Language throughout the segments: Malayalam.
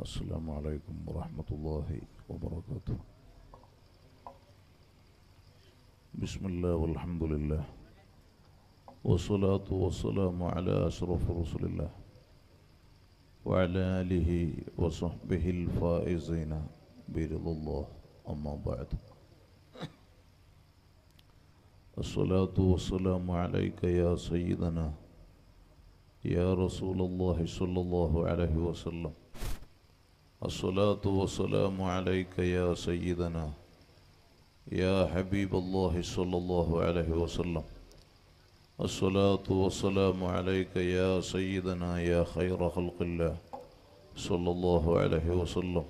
السلام عليكم ورحمة الله وبركاته. بسم الله والحمد لله. والصلاة والسلام على أشرف رسل الله. وعلى آله وصحبه الفائزين برضا الله. أما بعد. الصلاة والسلام عليك يا سيدنا. يا رسول الله صلى الله عليه وسلم. الصلاة والسلام عليك يا سيدنا يا حبيب الله صلى الله عليه وسلم. الصلاة والسلام عليك يا سيدنا يا خير خلق الله صلى الله عليه وسلم.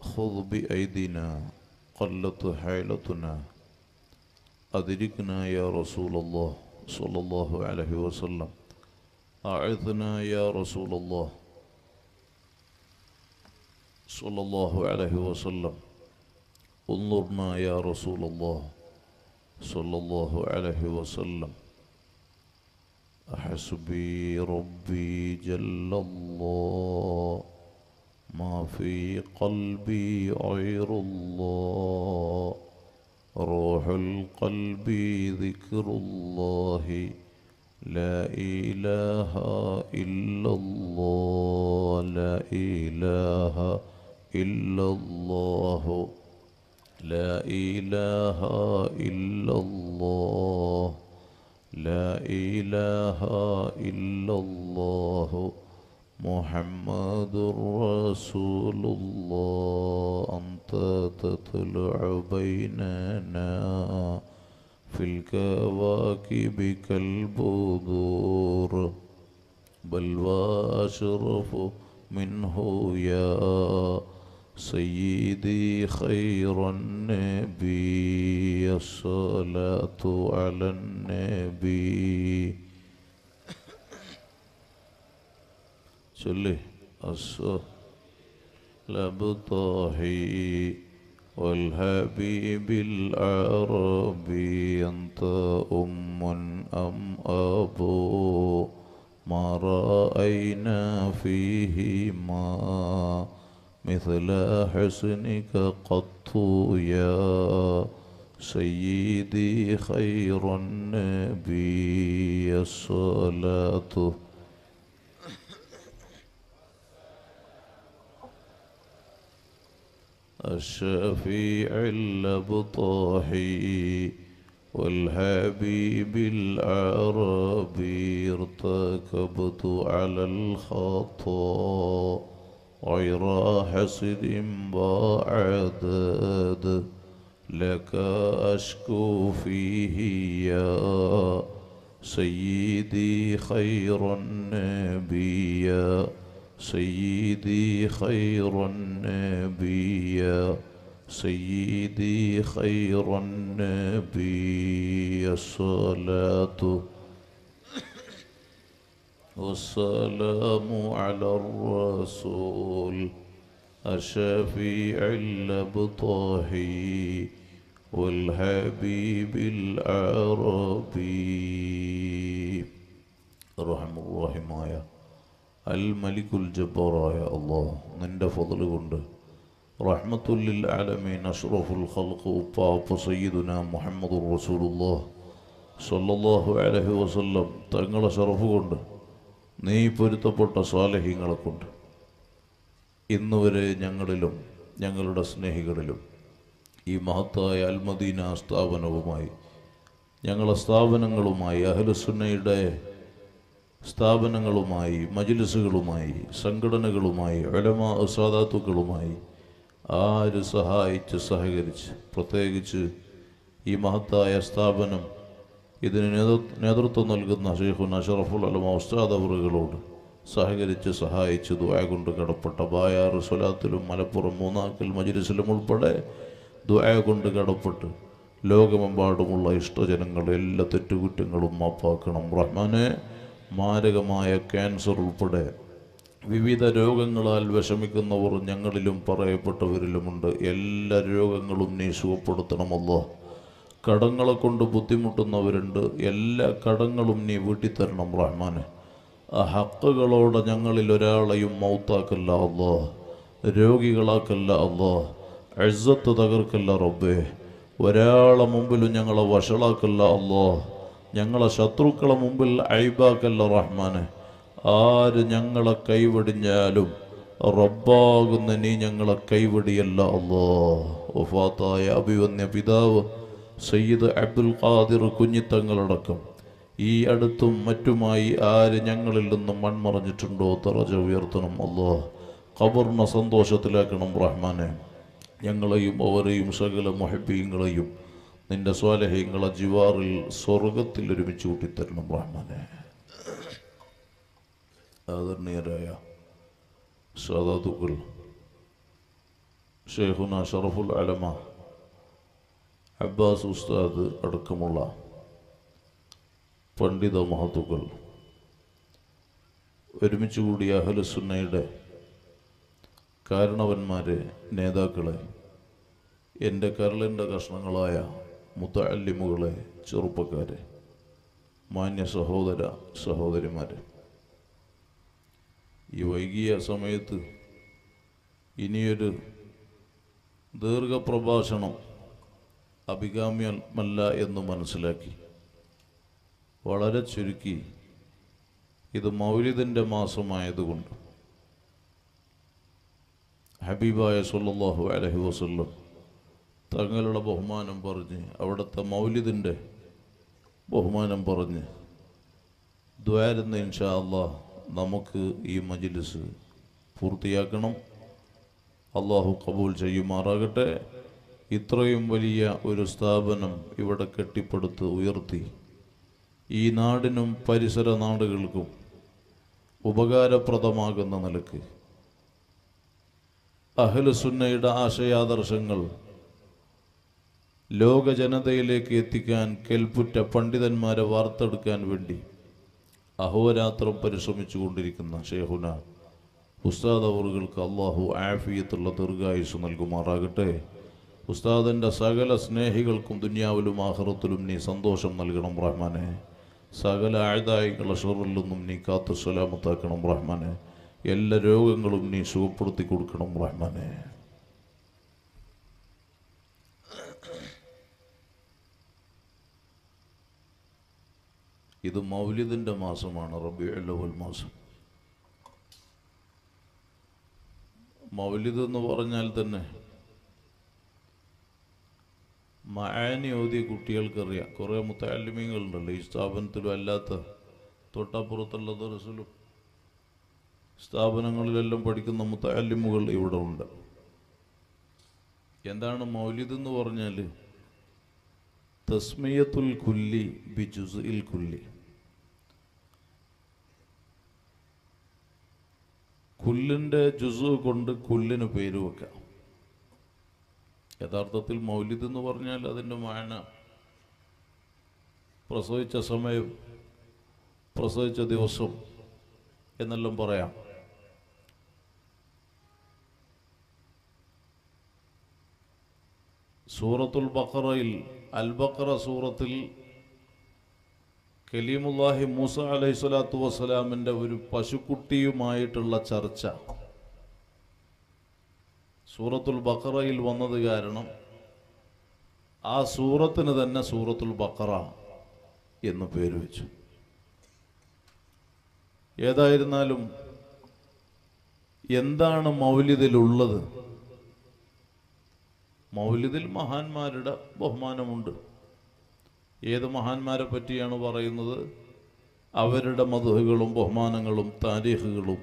خذ بأيدينا قلت حيلتنا. أدركنا يا رسول الله صلى الله عليه وسلم. أعذنا يا رسول الله. صلى الله عليه وسلم. انظرنا يا رسول الله صلى الله عليه وسلم. حسبي ربي جل الله. ما في قلبي غير الله. روح القلب ذكر الله. لا إله إلا الله. لا إله إلا الله. لا إله إلا الله. لا إله إلا الله. محمد رسول الله. أنت تطلع بيننا في الكواكب كالبذور بل وأشرف منه يا سيدي خير النبي الصلاة على النبي. صلي الأبطاحي والحبيب العربي أنت أم أم أبو؟ ما رأينا فيهما. مثل حسنك قط يا سيدي خير النبي الصلاة. الشفيع الأبطاحي والحبيب العربي ارتكبت على الخطأ. غير حسد بعدد لك أشكو فيه يا سيدي خير النبي سيدي خير النبي سيدي خير النبي الصلاة والسلام على الرسول الشفيع الأبطاحي والحبيب العربي رحم الرحمايا الملك الجبار يا الله نند فضل قند رحمة للعالمين أشرف الخلق وباب سيدنا محمد رسول الله صلى الله عليه وسلم تنقل شرف قند നീ പൊരുത്തപ്പെട്ട സ്വാലഹ്യങ്ങളെ കൊണ്ട് ഇന്നുവരെ ഞങ്ങളിലും ഞങ്ങളുടെ സ്നേഹികളിലും ഈ മഹത്തായ അൽമദീന സ്ഥാപനവുമായി ഞങ്ങളെ സ്ഥാപനങ്ങളുമായി അഹലുസുന്നയുടെ സ്ഥാപനങ്ങളുമായി മജിലിസുകളുമായി സംഘടനകളുമായി ഒലമാ സാദാത്തുക്കളുമായി ആര് സഹായിച്ച് സഹകരിച്ച് പ്രത്യേകിച്ച് ഈ മഹത്തായ സ്ഥാപനം ഇതിന് നേതൃത്വം നൽകുന്ന ഷെയ്ഖുൻ അഷറഫുൽ അലമ ഉസ്താദ് അവറുകളോട് സഹകരിച്ച് സഹായിച്ച് ദ്വായ കൊണ്ട് കടപ്പെട്ട ബായാർ സ്വലാത്തിലും മലപ്പുറം മൂന്നാക്കൽ മജിലിസിലും ഉൾപ്പെടെ ദ്വായ കൊണ്ട് കടപ്പെട്ട് ലോകമെമ്പാടുമുള്ള ഇഷ്ടജനങ്ങൾ എല്ലാ തെറ്റുകുറ്റങ്ങളും മാപ്പാക്കണം. റഹ്മാനെ മാരകമായ ക്യാൻസർ ഉൾപ്പെടെ വിവിധ രോഗങ്ങളാൽ വിഷമിക്കുന്നവർ ഞങ്ങളിലും പറയപ്പെട്ടവരിലുമുണ്ട്. എല്ലാ രോഗങ്ങളും നീ സുഖപ്പെടുത്തണമല്ലോ കടങ്ങളെ കൊണ്ട് ബുദ്ധിമുട്ടുന്നവരുണ്ട്. എല്ലാ കടങ്ങളും നീ വീട്ടിത്തരണം റഹ്മാനെ. ആ ഹക്കുകളോടെ ഞങ്ങളിൽ ഒരാളെയും മൗത്താക്കല്ല അല്ലോ രോഗികളാക്കല്ല അല്ലോ എഴുത്ത് തകർക്കല്ല റബ്ബേ. ഒരാളെ മുമ്പിലും ഞങ്ങളെ വഷളാക്കല്ല അല്ലോ ഞങ്ങളെ ശത്രുക്കളെ മുമ്പിൽ അയ്ബാക്കല്ല റഹ്മാനെ. ആര് ഞങ്ങളെ കൈവടിഞ്ഞാലും റബ്ബാകുന്ന നീ ഞങ്ങളെ കൈവടിയല്ല അല്ലോ ഒഫാത്തായ അഭിവന്യ പിതാവ് സയ്യിദ് അബ്ദുൽ ഖാദിർ കുഞ്ഞിത്തങ്ങളടക്കം. ഈ അടുത്തും മറ്റുമായി ആര് ഞങ്ങളിൽ നിന്നും മൺമറഞ്ഞിട്ടുണ്ടോ തറജ ഉയർത്തണം. അല്ലോ ഖബറിനെ സന്തോഷത്തിലാക്കണം റഹ്മാനെ. ഞങ്ങളെയും അവരെയും സകല മൊഹബീങ്ങളെയും നിന്റെ സ്വാലഹ്യങ്ങളെ ജിവാറിൽ സ്വർഗത്തിൽ ഒരുമിച്ച് കൂട്ടിത്തരണം റഹ്മാനെ. ആദരണീയരായ സാദാത്തുക്കൾ ഷെയ്ഖുന ഷറഫുൽ അലമ അബ്ബാസ് ഉസ്താദ് അടക്കമുള്ള പണ്ഡിത മഹത്തുക്കൾ ഒരുമിച്ച് കൂടിയ അഹലുസുന്നയുടെ കാരണവന്മാരെ നേതാക്കളെ എന്റെ കരളിന്റെ കഷ്ണങ്ങളായ മുത്തല്ലിമുകളെ ചെറുപ്പക്കാരെ മാന്യ സഹോദര സഹോദരിമാരെ. ഈ വൈകിയ സമയത്ത് ഇനിയൊരു ദീർഘപ്രഭാഷണം അഭികാമ്യമല്ല എന്ന് മനസ്സിലാക്കി. വളരെ ചുരുക്കി ഇത് മൗലിദിന്റെ മാസമായതുകൊണ്ട്. ഹബീബായ സല്ലല്ലാഹു അലഹി വസല്ലം തങ്ങളുടെ ബഹുമാനം പറഞ്ഞ് അവിടുത്തെ മൗലിദിന്റെ ബഹുമാനം പറഞ്ഞ് ദ്വാരുന്ന ഇൻഷാ അള്ളാഹ് നമുക്ക് ഈ മജിലിസ് പൂർത്തിയാക്കണം. അള്ളാഹു കബൂൽ ചെയ്യുമാറാകട്ടെ. ഇത്രയും വലിയ ഒരു സ്ഥാപനം ഇവിടെ കെട്ടിപ്പടുത്ത് ഉയർത്തി. ഈ നാടിനും പരിസര നാടുകൾക്കും ഉപകാരപ്രദമാകുന്ന നിലയ്ക്ക്. അഹലുസുന്നയുടെ ആശയാദർശങ്ങൾ ലോക ജനതയിലേക്ക് എത്തിക്കാൻ കെൽപ്പുറ്റ പണ്ഡിതന്മാരെ വാർത്തെടുക്കാൻ വേണ്ടി അഹോരാത്രം പരിശ്രമിച്ചു കൊണ്ടിരിക്കുന്ന ഷേഹുന ഉസ്താദ് അവറുകൾക്ക് അള്ളാഹു ആഫിയത്തുള്ള ദീർഘായുസ് നൽകുമാറാകട്ടെ. ഉസ്താദിന്റെ സകല സ്നേഹികൾക്കും ദുന്യാവിലും ആഹ്റത്തിലും നീ സന്തോഷം നൽകണം റഹ്മാനെ. സകല ആഴ്തായികളെ ഷറിൽ നീ കാത്തു സലാമത്താക്കണം റഹ്മാനെ. എല്ലാ രോഗങ്ങളും നീ സുഖപ്പെടുത്തി കൊടുക്കണം റഹ്മാനെ. ഇത് മൗലിദിന്റെ മാസമാണ് റബി അല്ലവൽ മാസം. മൗലിദ് എന്ന് പറഞ്ഞാൽ തന്നെ മയാനി ഓതിയ കുട്ടികൾക്കറിയാം. കുറേ മുത്താലിമീങ്ങളുണ്ടല്ലോ ഈ സ്ഥാപനത്തിലും അല്ലാത്ത തൊട്ടപ്പുറത്തുള്ള ദർസിലും സ്ഥാപനങ്ങളിലെല്ലാം പഠിക്കുന്ന മുത്താലിമുകൾ ഇവിടെ ഉണ്ട്. എന്താണ് മൗലിദ് എന്ന് പറഞ്ഞാൽ തസ്മിയത്തുൽ കുല്ലി ബി ജുസ്ഇൽ കുല്ലി. കുല്ലിന്റെ ജുസു കൊണ്ട് കുല്ലിന് പേര് വെക്കാം. യഥാർത്ഥത്തിൽ മൗലിദ് എന്ന് പറഞ്ഞാൽ അതിന്റെ മാന. പ്രസവിച്ച സമയം പ്രസവിച്ച ദിവസം എന്നെല്ലാം പറയാം. സൂറത്തുൽ ബക്കറയിൽ അൽ ബക്കറ സൂറത്തിൽ കലീമുല്ലാഹി മൂസ അലൈഹി സ്വലാത്തു വസ്സലാമിന്റെ ഒരു പശുക്കുട്ടിയുമായിട്ടുള്ള ചർച്ച. സൂറത്തുൽ ബക്കറയിൽ വന്നത് കാരണം ആ സൂറത്തിന് തന്നെ സൂറത്തുൽ ബക്കറ എന്ന് പേര് വെച്ചു. ഏതായിരുന്നാലും എന്താണ് മൗലിദിലുള്ളത്? മൗലിദിൽ മഹാന്മാരുടെ ബഹുമാനമുണ്ട്. ഏത് മഹാന്മാരെ പറ്റിയാണ് പറയുന്നത്? അവരുടെ മധുഹുകളും ബഹുമാനങ്ങളും താരീഖുകളും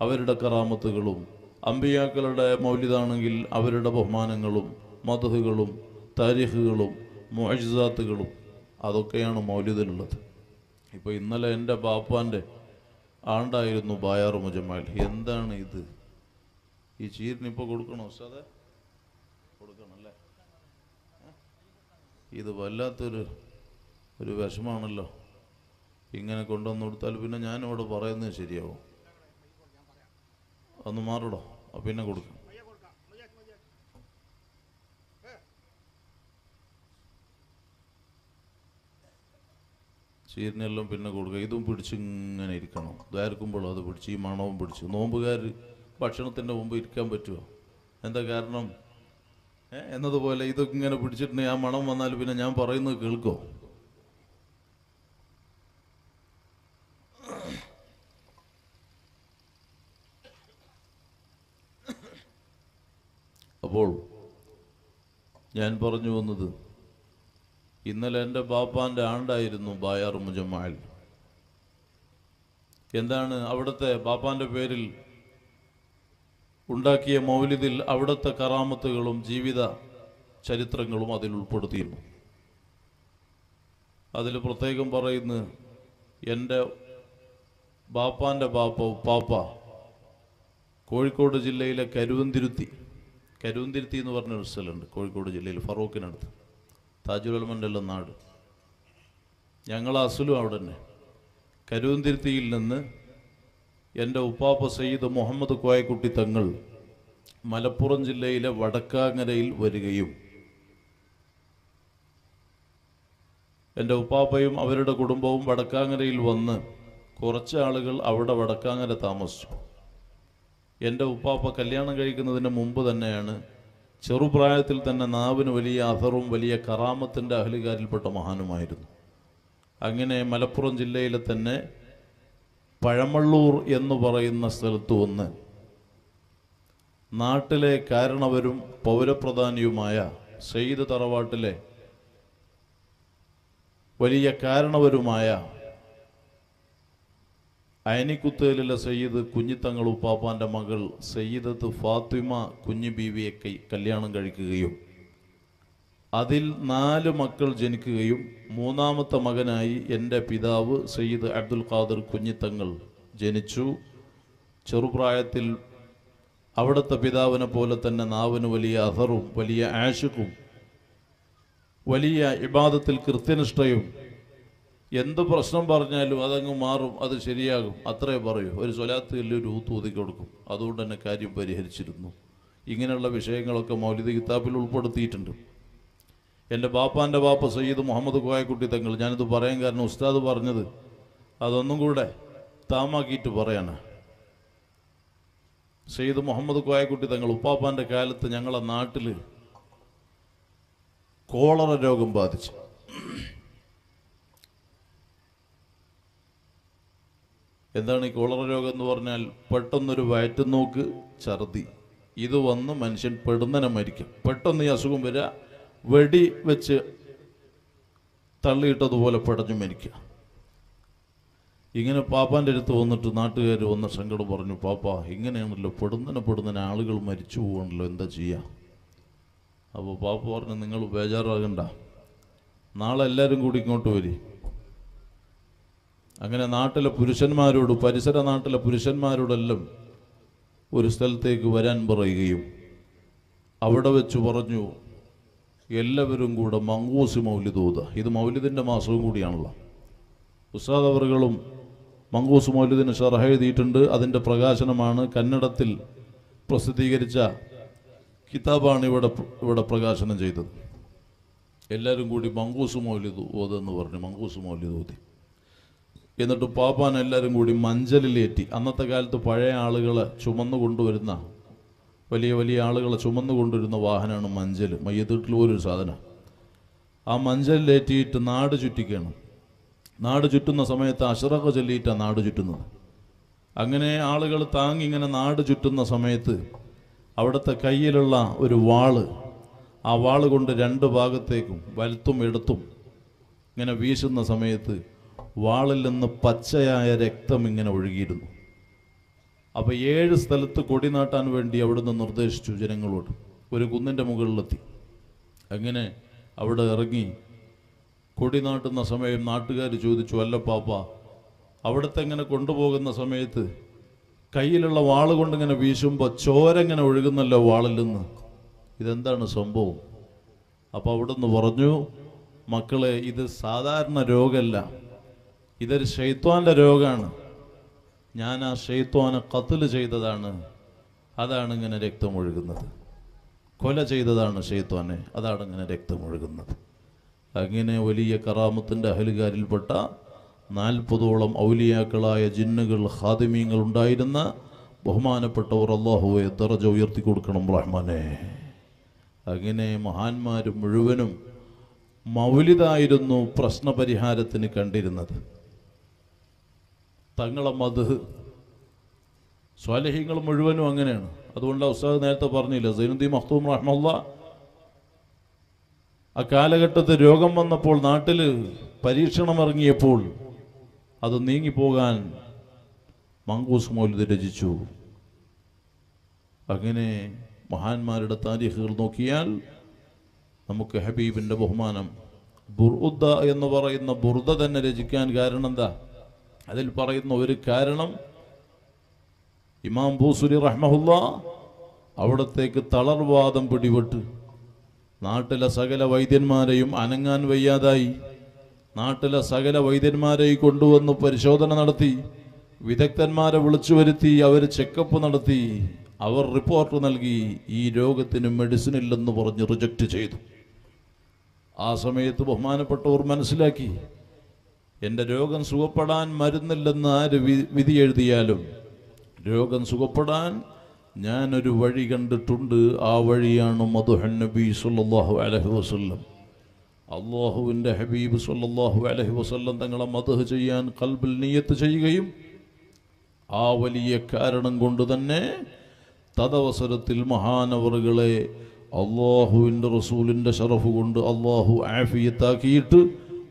അവരുടെ കറാമത്തുകളും അമ്പിയാക്കളുടെ മൗലിദാണെങ്കിൽ അവരുടെ ബഹുമാനങ്ങളും മതഹുകളും താരിഖുകളും മൊഴിസാത്തുകളും അതൊക്കെയാണ് മൗലിദിലുള്ളത്. ഇപ്പോൾ ഇന്നലെ എന്റെ ബാപ്പാന്റെ ആണ്ടായിരുന്നു ബായാർ മുജമാൽ എന്താണ് ഇത്? ഈ ചീരിനിപ്പോൾ കൊടുക്കണോ സാറേ കൊടുക്കണം അല്ലേ? ഇത് വല്ലാത്തൊരു ഒരു വിഷമാണല്ലോ. ഇങ്ങനെ കൊണ്ടുവന്ന് കൊടുത്താൽ പിന്നെ ഞാനിവിടെ പറയുന്നത് ശരിയാവും. ഒന്ന് മാറടോ. പിന്നെ കൊടുക്കും. ചീരിനെല്ലാം പിന്നെ കൊടുക്കുക. ഇതും പിടിച്ച് ഇങ്ങനെ ഇരിക്കണം. ദ്വാരക്കുമ്പോൾ അത് പിടിച്ച് ഈ മണവും പിടിച്ച്. നോമ്പുകാർ ഭക്ഷണത്തിന്റെ മുമ്പ് ഇരിക്കാൻ പറ്റുമോ? എന്താ കാരണം? എന്നതുപോലെ ഇതൊക്കെ പിടിച്ചിട്ടുണ്ടെങ്കിൽ ആ മണം വന്നാൽ പിന്നെ ഞാൻ പറയുന്നത് കേൾക്കോ? അപ്പോൾ ഞാൻ പറഞ്ഞു വന്നത് ഇന്നലെ എന്റെ ബാപ്പാന്റെ ആണ്ടായിരുന്നു ബായാർ മുജമ്മാൽ. എന്താണ് അവിടുത്തെ ബാപ്പാന്റെ പേരിൽ ഉണ്ടാക്കിയ മൗലിദിൽ അവിടുത്തെ കറാമത്തുകളും ജീവിത ചരിത്രങ്ങളും അതിൽ ഉൾപ്പെടുത്തിയിരുന്നു. അതിൽ പ്രത്യേകം പറയുന്നു എന്റെ ബാപ്പാന്റെ ബാപ്പ ഉപ്പാപ്പ കോഴിക്കോട് ജില്ലയിലെ കരുവന്തിരുത്തി കരുവന്തിരുത്തി എന്ന് പറഞ്ഞൊരു സ്ഥലമുണ്ട് കോഴിക്കോട് ജില്ലയിൽ ഫറൂഖിനടുത്ത് താജുലമന്റെ നാട്. ഞങ്ങൾ അസുലും അവിടെ തന്നെ. കരുവന്തിരുത്തിയിൽ നിന്ന് എന്റെ ഉപ്പാപ്പ സയ്യിദ് മുഹമ്മദ് കോയക്കുട്ടി തങ്ങൾ മലപ്പുറം ജില്ലയിലെ വടക്കാങ്ങരയിൽ വരികയും എന്റെ ഉപ്പാപ്പയും അവരുടെ കുടുംബവും വടക്കാങ്ങരയിൽ വന്ന് കുറച്ച് ആളുകൾ അവിടെ വടക്കാങ്ങര താമസിച്ചു. എന്റെ ഉപ്പാപ്പ കല്യാണം കഴിക്കുന്നതിന് മുമ്പ് തന്നെയാണ് ചെറുപ്രായത്തിൽ തന്നെ നാവിന് വലിയ അഥറും വലിയ കറാമത്തിന്റെ അഹലുകാരിൽപ്പെട്ട മഹാനുമായിരുന്നു. അങ്ങനെ മലപ്പുറം ജില്ലയിലെ തന്നെ പഴമള്ളൂർ എന്ന് പറയുന്ന സ്ഥലത്ത് വന്ന് നാട്ടിലെ കാരണവരും പൗരപ്രധാനിയുമായ സെയ്ദ് തറവാട്ടിലെ വലിയ കാരണവരുമായ അയനിക്കുത്തേലിലെ സയ്യിദ് കുഞ്ഞിത്തങ്ങൾ ഉപ്പാപ്പാന്റെ മകൾ സയ്യിദത്ത് ഫാത്തിമ കുഞ്ഞു ബീവിയെ കല്യാണം കഴിക്കുകയും അതിൽ നാല് മക്കൾ ജനിക്കുകയും മൂന്നാമത്തെ മകനായി എന്റെ പിതാവ് സയ്യിദ് അബ്ദുൽ ഖാദർ കുഞ്ഞിത്തങ്ങൾ ജനിച്ചു. ചെറുപ്രായത്തിൽ അവിടുത്തെ പിതാവിനെ പോലെ തന്നെ നാവിന് വലിയ അഹറും വലിയ ആഷിഖും വലിയ ഇബാദത്തിൽ കൃത്യനിഷ്ഠയും എന്ത് പ്രശ്നം പറഞ്ഞാലും അതങ്ങ് മാറും അത് ശരിയാകും. അത്രേ പറയൂ. ഒരു സ്വലാത്ത് ഒരു ഊത്ത് ഊതി കൊടുക്കും. അതുകൊണ്ട് തന്നെ കാര്യം പരിഹരിച്ചിരുന്നു. ഇങ്ങനെയുള്ള വിഷയങ്ങളൊക്കെ മൗലിക കിതാബിൽ ഉൾപ്പെടുത്തിയിട്ടുണ്ട്. എന്റെ ബാപ്പാന്റെ ബാപ്പ സയ്യിദ് മുഹമ്മദ് കോയക്കുട്ടി തങ്ങൾ ഞാനിത് പറയാൻ കാരണം ഉസ്താദ് പറഞ്ഞത് അതൊന്നും കൂടെ താമാക്കിയിട്ട് പറയാണ്. സയ്യിദ് മുഹമ്മദ് കോയക്കുട്ടി തങ്ങൾ ഉപ്പാപ്പാന്റെ കാലത്ത് ഞങ്ങളെ നാട്ടിൽ കോളറ രോഗം ബാധിച്ചു. എന്താണ് ഈ കോളറ രോഗം എന്ന് പറഞ്ഞാൽ പെട്ടെന്നൊരു വയറ്റുനോക്ക് ഛർദി. ഇത് വന്ന് മനുഷ്യൻ പെടുന്നനെ മരിക്കും. പെട്ടെന്ന് ഈ അസുഖം വരിക വെടി വെച്ച് തള്ളിയിട്ടതുപോലെ പടഞ്ഞു മരിക്കുക. ഇങ്ങനെ പാപ്പാന്റെ അടുത്ത് വന്നിട്ട് നാട്ടുകാർ വന്ന സങ്കടം പറഞ്ഞു പാപ്പ ഇങ്ങനെയാണല്ലോ പെടുന്നനെ പെടുന്നനെ ആളുകൾ മരിച്ചു പോകണല്ലോ എന്താ ചെയ്യുക അപ്പോൾ പാപ്പ പറഞ്ഞു നിങ്ങൾ ബേജാറാകണ്ട. നാളെ എല്ലാവരും കൂടി ഇങ്ങോട്ട് വരി. അങ്ങനെ നാട്ടിലെ പുരുഷന്മാരോട് പരിസര നാട്ടിലെ പുരുഷന്മാരോടെല്ലാം ഒരു സ്ഥലത്തേക്ക് വരാൻ പറയുകയും അവിടെ വെച്ച് പറഞ്ഞു എല്ലാവരും കൂടെ മങ്കൂസ് മൗലിദൂത. ഇത് മൗലിദിന്റെ മാസവും കൂടിയാണല്ലോ. ഉസ്താദ് അവറുകളും മങ്കൂസ് മൗലിദിന് ഷർഹ എഴുതിയിട്ടുണ്ട്. അതിന്റെ പ്രകാശനമാണ് കന്നഡത്തിൽ പ്രസിദ്ധീകരിച്ച കിതാബാണ് ഇവിടെ ഇവിടെ പ്രകാശനം ചെയ്തത്. എല്ലാവരും കൂടി മങ്കൂസ് മൗലിദ് ഓതെന്ന് പറഞ്ഞു മങ്കൂസ് മൗലിദ് എന്നിട്ട് പാപ്പാൻ എല്ലാവരും കൂടി മഞ്ചലിലേറ്റി അന്നത്തെ കാലത്ത് പഴയ ആളുകൾ ചുമന്നു കൊണ്ടുവരുന്ന വലിയ വലിയ ആളുകൾ ചുമന്നു കൊണ്ടുവരുന്ന വാഹനമാണ് മഞ്ചൽ. മയ്യത്തീട്ടിൽ പോലൊരു സാധനം. ആ മഞ്ചലിലേറ്റിയിട്ട് നാട് ചുറ്റിക്കണം. നാട് ചുറ്റുന്ന സമയത്ത് അഷറക ചൊല്ലിയിട്ടാണ് നാട് ചുറ്റുന്നത്. അങ്ങനെ ആളുകൾ താങ്ങി ഇങ്ങനെ നാട് ചുറ്റുന്ന സമയത്ത് അവിടുത്തെ കയ്യിലുള്ള ഒരു വാൾ ആ വാൾ കൊണ്ട് രണ്ട് ഭാഗത്തേക്കും വലത്തും എടുത്തും ഇങ്ങനെ വീശുന്ന സമയത്ത് വാളിൽ നിന്ന് പച്ചയായ രക്തം ഇങ്ങനെ ഒഴുകിയിരുന്നു. അപ്പോൾ ഏഴ് സ്ഥലത്ത് കൊടി നാട്ടാൻ വേണ്ടി അവിടുന്ന് നിർദ്ദേശിച്ചു ജനങ്ങളോട്. ഒരു കുന്നിന്റെ മുകളിലെത്തി. അങ്ങനെ അവിടെ ഇറങ്ങി കൊടി നാട്ടുന്ന സമയം നാട്ടുകാർ ചോദിച്ചു അല്ല പാപ്പ അവിടുത്തെ ഇങ്ങനെ കൊണ്ടുപോകുന്ന സമയത്ത് കയ്യിലുള്ള വാൾ കൊണ്ടിങ്ങനെ വീശുമ്പോൾ ചോരങ്ങനെ ഒഴുകുന്നല്ലോ വാളിൽ നിന്ന്? ഇതെന്താണ് സംഭവം? അപ്പോൾ അവിടുന്ന് പറഞ്ഞു മക്കളെ ഇത് സാധാരണ രോഗമല്ല. ഇതൊരു ഷെയ്ത്വാന്റെ രോഗമാണ് ഞാൻ ആ ഷെയ്ത്വാനെ കത്തിൽ ചെയ്തതാണ്. അതാണ് ഇങ്ങനെ രക്തം ഒഴുകുന്നത്. കൊല ചെയ്തതാണ് ഷെയ്ത്വാനെ അതാണ് ഇങ്ങനെ രക്തം ഒഴുകുന്നത്. അങ്ങനെ വലിയ കറാമത്തിന്റെ അഹലുകാരിൽപ്പെട്ട നാൽപ്പതോളം ഔലിയാക്കളായ ജിന്നുകൾ ഹാദിമീങ്ങൾ ഉണ്ടായിരുന്ന ബഹുമാനപ്പെട്ടവർ അള്ളാഹുവെ തറജ ഉയർത്തി കൊടുക്കണം റഹ്മാനെ. അങ്ങനെ മഹാന്മാർ മുഴുവനും മൗലിതായിരുന്നു പ്രശ്നപരിഹാരത്തിന് കണ്ടിരുന്നത്. തങ്ങളെ മത് സ്വാലഹ്യങ്ങൾ മുഴുവനും അങ്ങനെയാണ്. അതുകൊണ്ട് ഉസ്താദ് നേരത്തെ പറഞ്ഞില്ല സൈനുദ്ദീൻ മഹ്തൂം റഹ്മുള്ള ആ കാലഘട്ടത്തിൽ രോഗം വന്നപ്പോൾ നാട്ടിൽ പരീക്ഷണം ഇറങ്ങിയപ്പോൾ അത് നീങ്ങിപ്പോകാൻ മങ്കൂസ് മൗലിദ് രചിച്ചു. അങ്ങനെ മഹാന്മാരുടെ താരീഖുകൾ നോക്കിയാൽ നമുക്ക് ഹബീബിന്റെ ബഹുമാനം ബുർദ എന്ന് പറയുന്ന ബുർദ തന്നെ രചിക്കാൻ കാരണം എന്താ? അതിൽ പറയുന്ന ഒരു കാരണം ഇമാം ബൂസുരി റഹ്മഹുല്ല അവിടത്തേക്ക് തളർവാദം പിടിപെട്ട് നാട്ടിലെ സകല വൈദ്യന്മാരെയും അനങ്ങാൻ വയ്യാതായി. നാട്ടിലെ സകല വൈദ്യന്മാരെയും കൊണ്ടുവന്ന് പരിശോധന നടത്തി വിദഗ്ധന്മാരെ വിളിച്ചു വരുത്തി അവർ ചെക്കപ്പ് നടത്തി അവർ റിപ്പോർട്ട് നൽകി ഈ രോഗത്തിന് മെഡിസിൻ ഇല്ലെന്ന് പറഞ്ഞ് റിജക്റ്റ് ചെയ്തു. ആ സമയത്ത് ബഹുമാനപ്പെട്ടവർ മനസ്സിലാക്കി എന്റെ രോഗം സുഖപ്പെടാൻ മരുന്നില്ലെന്ന് ആര് വിധി എഴുതിയാലും? രോഗം സുഖപ്പെടാൻ ഞാനൊരു വഴി കണ്ടിട്ടുണ്ട്. ആ വഴിയാണ് മധുഹൻ നബി സുല്ലാഹു അലഹി വസ്ല്ലം. അള്ളാഹുവിന്റെ ഹബീബ് സുല്ലാഹു അലഹി വസ്ല്ലം തങ്ങളെ മധുഹ് ചെയ്യാൻ കൽബിൽ നീയത്ത് ചെയ്യുകയും ആ വലിയ കാരണം കൊണ്ട് തന്നെ തദവസരത്തിൽ മഹാനവറുകളെ അള്ളാഹുവിന്റെ റസൂലിന്റെ ഷറഫ് കൊണ്ട് അള്ളാഹു ആഫിയത്താക്കിയിട്ട്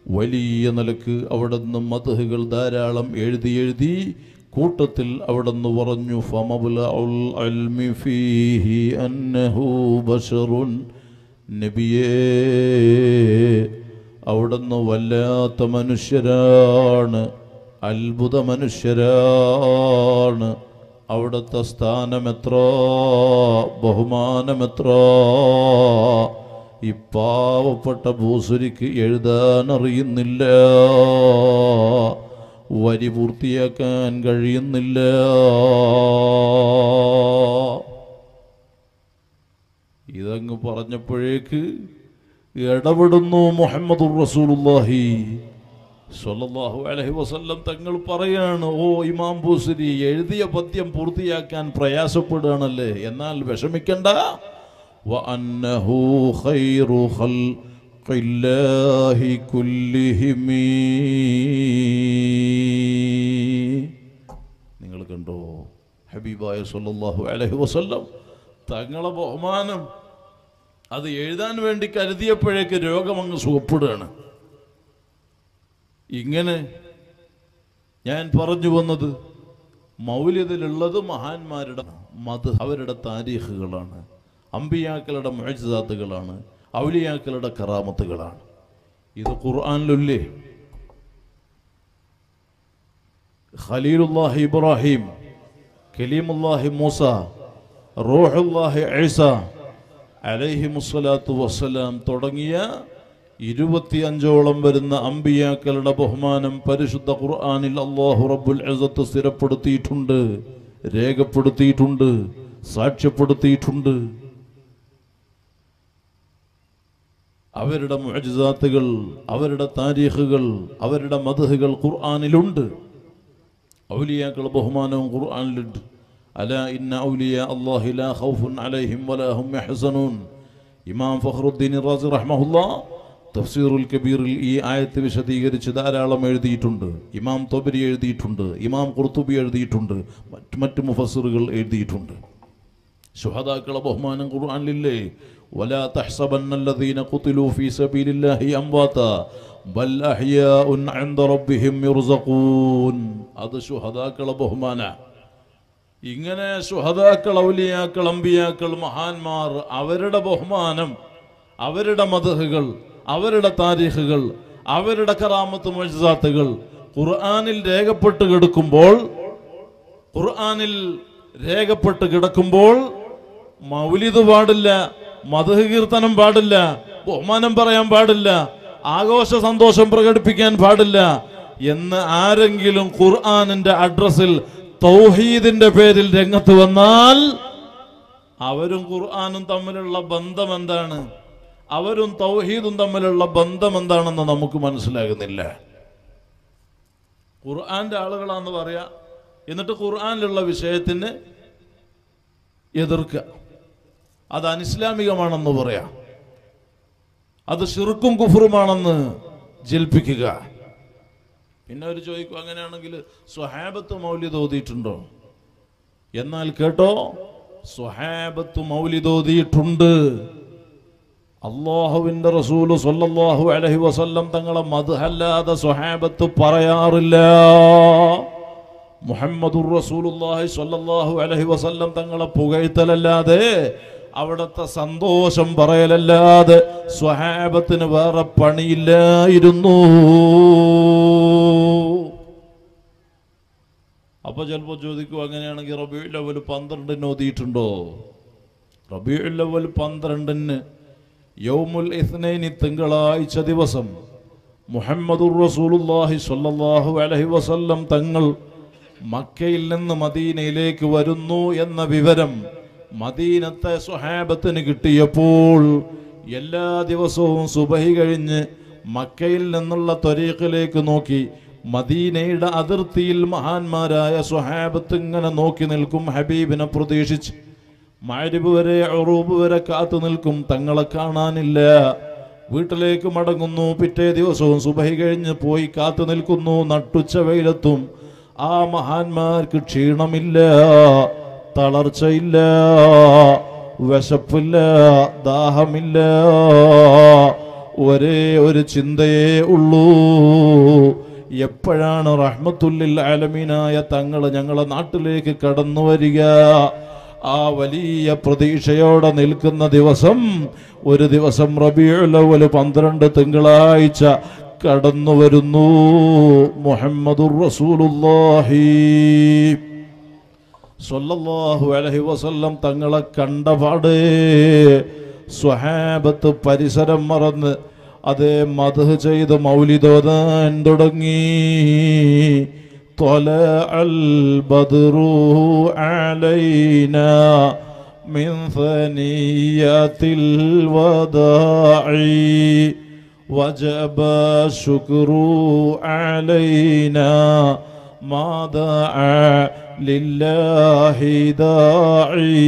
വലിയ നിലയ്ക്ക് അവിടെ നിന്ന് മതഹുകൾ ധാരാളം എഴുതി എഴുതി കൂട്ടത്തിൽ അവിടെ നിന്ന് പറഞ്ഞു നബിയേ. അവിടുന്ന് വല്ലാത്ത മനുഷ്യരാണ് അത്ഭുത മനുഷ്യരാണ്. അവിടുത്തെ സ്ഥാനമെത്ര ബഹുമാനമെത്ര ഈ പാവപ്പെട്ട ഭൂസുരിക്ക് എഴുതാൻ അറിയുന്നില്ല വരി പൂർത്തിയാക്കാൻ കഴിയുന്നില്ല. ഇതങ്ങ് പറഞ്ഞപ്പോഴേക്ക് ഇടപെടുന്നു മുഹമ്മദ് റസൂലുല്ലാഹി സ്വല്ലല്ലാഹു അലൈഹി വസല്ലം തങ്ങൾ പറയാണ് ഓ ഇമാം ബൂസരി എഴുതിയ പദ്യം പൂർത്തിയാക്കാൻ പ്രയാസപ്പെടുകയാണല്ലേ? എന്നാൽ വിഷമിക്കണ്ട. وأنه خير خلق الله كلهم നിങ്ങൾ കണ്ടോ ഹബീബായ സല്ലല്ലാഹു അലൈഹി വസല്ലം തങ്ങളെ ബഹുമാനം അത് എഴുതാൻ വേണ്ടി കരുതിയപ്പോഴേക്ക് രോഗം അങ്ങ് സുഖപ്പെടുകയാണ് ഇങ്ങനെ ഞാൻ പറഞ്ഞു വന്നത് മൗല്യത്തിലുള്ളത് മഹാന്മാരുടെ മത് അവരുടെ താരീഖുകളാണ് അമ്പിയാക്കളുടെ മുഴജാത്തുകളാണ് ഔലിയാക്കളുടെ കറാമത്തുകളാണ്. ഇത് ഖുർആാനിലുല്ലേ? ഖലീലുല്ലാഹി ഇബ്രാഹിം കലീമുല്ലാഹി മൂസ റോഹുല്ലാഹി ഐസ അലൈഹി മുസ്വലാത്തു വസ്സലാം തുടങ്ങിയ ഇരുപത്തിയഞ്ചോളം വരുന്ന അമ്പിയാക്കളുടെ ബഹുമാനം പരിശുദ്ധ ഖുർആാനിൽ അള്ളാഹു റബ്ബുൽ അസത്ത് സ്ഥിരപ്പെടുത്തിയിട്ടുണ്ട് രേഖപ്പെടുത്തിയിട്ടുണ്ട് സാക്ഷ്യപ്പെടുത്തിയിട്ടുണ്ട്. അവരുടെ മുഅജിസാത്തുകൾ അവരുടെ താരീഖുകൾ അവരുടെ മധുഹുകൾ ഖുർആാനിലുണ്ട്. ഔലിയാക്കൾ ബഹുമാനവും ഖുർആാനിലുണ്ട്. അല ഇന്ന ഔലിയ അല്ലാഹി ലാ ഖൗഫുൻ അലൈഹിം ഹും ഇമാം ഫഖറുദ്ദീൻ റാസി റഹ്മുല്ല തഫ്സീറുൽ കബീറിൽ ഈ ആയത്ത് വിശദീകരിച്ച് ധാരാളം എഴുതിയിട്ടുണ്ട്. ഇമാം തൊബരി എഴുതിയിട്ടുണ്ട് ഇമാം കുർത്തുബി എഴുതിയിട്ടുണ്ട് മറ്റ് മറ്റ് മുഫസറുകൾ എഴുതിയിട്ടുണ്ട്. ശുഹദാക്കളെ ബഹുമാനം ഖുർആനിലില്ലേ? ولا تحسبن الذين قتلوا في سبيل الله أمواتا بل أحياء عند ربهم يرزقون അത് ശുഹദാക്കളെ ബഹുമാന ഇങ്ങനെ ശുഹദാക്കൾ ഔലിയാക്കൾ അമ്പിയാക്കൾ മഹാന്മാർ അവരുടെ ബഹുമാനം അവരുടെ മതഹുകൾ അവരുടെ താരീഖുകൾ അവരുടെ കറാമത്ത് മൊഴിസാത്തുകൾ ഖുർആനിൽ രേഖപ്പെട്ട് കിടക്കുമ്പോൾ ഖുർആനിൽ രേഖപ്പെട്ട് കിടക്കുമ്പോൾ മൗലിദ് പാടില്ല മതഹ് കീർത്തനം പാടില്ല ബഹുമാനം പറയാൻ പാടില്ല ആഘോഷ സന്തോഷം പ്രകടിപ്പിക്കാൻ പാടില്ല എന്ന് ആരെങ്കിലും ഖുർആാനിന്റെ അഡ്രസ്സിൽ തൗഹീദിന്റെ പേരിൽ രംഗത്ത് വന്നാൽ അവരും ഖുർആാനും തമ്മിലുള്ള ബന്ധം എന്താണ്? അവരും തൗഹീദും തമ്മിലുള്ള ബന്ധം എന്താണെന്ന് നമുക്ക് മനസ്സിലാകുന്നില്ല. ഖുർആാന്റെ ആളുകളാന്ന് പറയാ. എന്നിട്ട് ഖുർആാനിലുള്ള വിഷയത്തിന് എതിർക്കുക അത് അനിസ്ലാമികമാണെന്ന് പറയാം. അത് ഷിർക്കും കുഫറുമാണെന്ന് ജൽപ്പിക്കുക. പിന്നെ അവർ ചോദിക്കും അങ്ങനെയാണെങ്കിൽ സ്വഹാബത്ത് മൗലിദ് ഓതിയിട്ടുണ്ടോ? എന്നാൽ കേട്ടോ സ്വഹാബത്ത് മൗലിദ് ഓതിയിട്ടുണ്ട്. അള്ളാഹുവിന്റെ റസൂൽ സൊല്ലാഹു അലഹി വസല്ലം തങ്ങളെ മധുഹല്ലാതെ സ്വഹാബത്ത് പറയാറില്ല. മുഹമ്മദുർ സ്വല്ലല്ലാഹു അലൈഹി വസല്ലം തങ്ങളെ പുകഴ്ത്തലല്ലാതെ അവിടുത്തെ സന്തോഷം പറയലല്ലാതെ സ്വഹാബത്തിന് വേറെ പണിയില്ലായിരുന്നു. അപ്പൊ ചിലപ്പോ ചോദിക്കും അങ്ങനെയാണെങ്കിൽ റബിയുൽ അവൽ പന്ത്രണ്ടിന് ഓതിയിട്ടുണ്ടോ? റബിയുൽ അവൽ പന്ത്രണ്ടിന് യൗമുൽ ഇസ്നൈനി തിങ്കളാഴ്ച ദിവസം മുഹമ്മദുർ റസൂലുള്ളാഹി സ്വല്ലല്ലാഹു അലൈഹി വസല്ലം തങ്ങൾ മക്കയിൽ നിന്ന് മദീനയിലേക്ക് വരുന്നു എന്ന വിവരം മദീനത്തെ സ്വഹാബത്തിന് കിട്ടിയപ്പോൾ എല്ലാ ദിവസവും സുബഹി കഴിഞ്ഞ് മക്കയിൽ നിന്നുള്ള ത്വരീഖിലേക്ക് നോക്കി മദീനയുടെ അതിർത്തിയിൽ മഹാന്മാരായ സ്വഹാബത്ത് ഇങ്ങനെ നോക്കി നിൽക്കും ഹബീബിനെ പ്രതീക്ഷിച്ച്. മാരിബ് വരെ അറൂബ് വരെ കാത്തു നിൽക്കും തങ്ങളെ കാണാനില്ല. വീട്ടിലേക്ക് മടങ്ങുന്നു പിറ്റേ ദിവസവും സുബഹി കഴിഞ്ഞ് പോയി കാത്തു നിൽക്കുന്നു നട്ടുച്ച വെയിലത്തും ആ മഹാന്മാർക്ക് ക്ഷീണമില്ല. തളർച്ചയില്ല വിശപ്പില്ല ദാഹമില്ല. ഒരേ ഒരു ചിന്തയേ ഉള്ളൂ. എപ്പോഴാണ് റഹ്മത്തുല്ലിൽ അലമീനായ തങ്ങൾ ഞങ്ങളെ നാട്ടിലേക്ക് കടന്നു വരിക? ആ വലിയ പ്രതീക്ഷയോടെ നിൽക്കുന്ന ദിവസം ഒരു ദിവസം റബിയുലവൽ പന്ത്രണ്ട് തിങ്കളാഴ്ച കടന്നു വരുന്നു മുഹമ്മദുർ റസൂലുള്ളാഹി. സ്വല്ലല്ലാഹു അലൈഹി വസല്ലം തങ്ങളെ കണ്ടപാടേ സ്വഹാബത്ത് പരിസരം മറന്ന് അതേ മധു ചെയ്ത് മൗലിദോദാൻ തുടങ്ങി طلع البدر علينا من ثنيات الوداع وجب الشكر علينا ما دعا لله داعي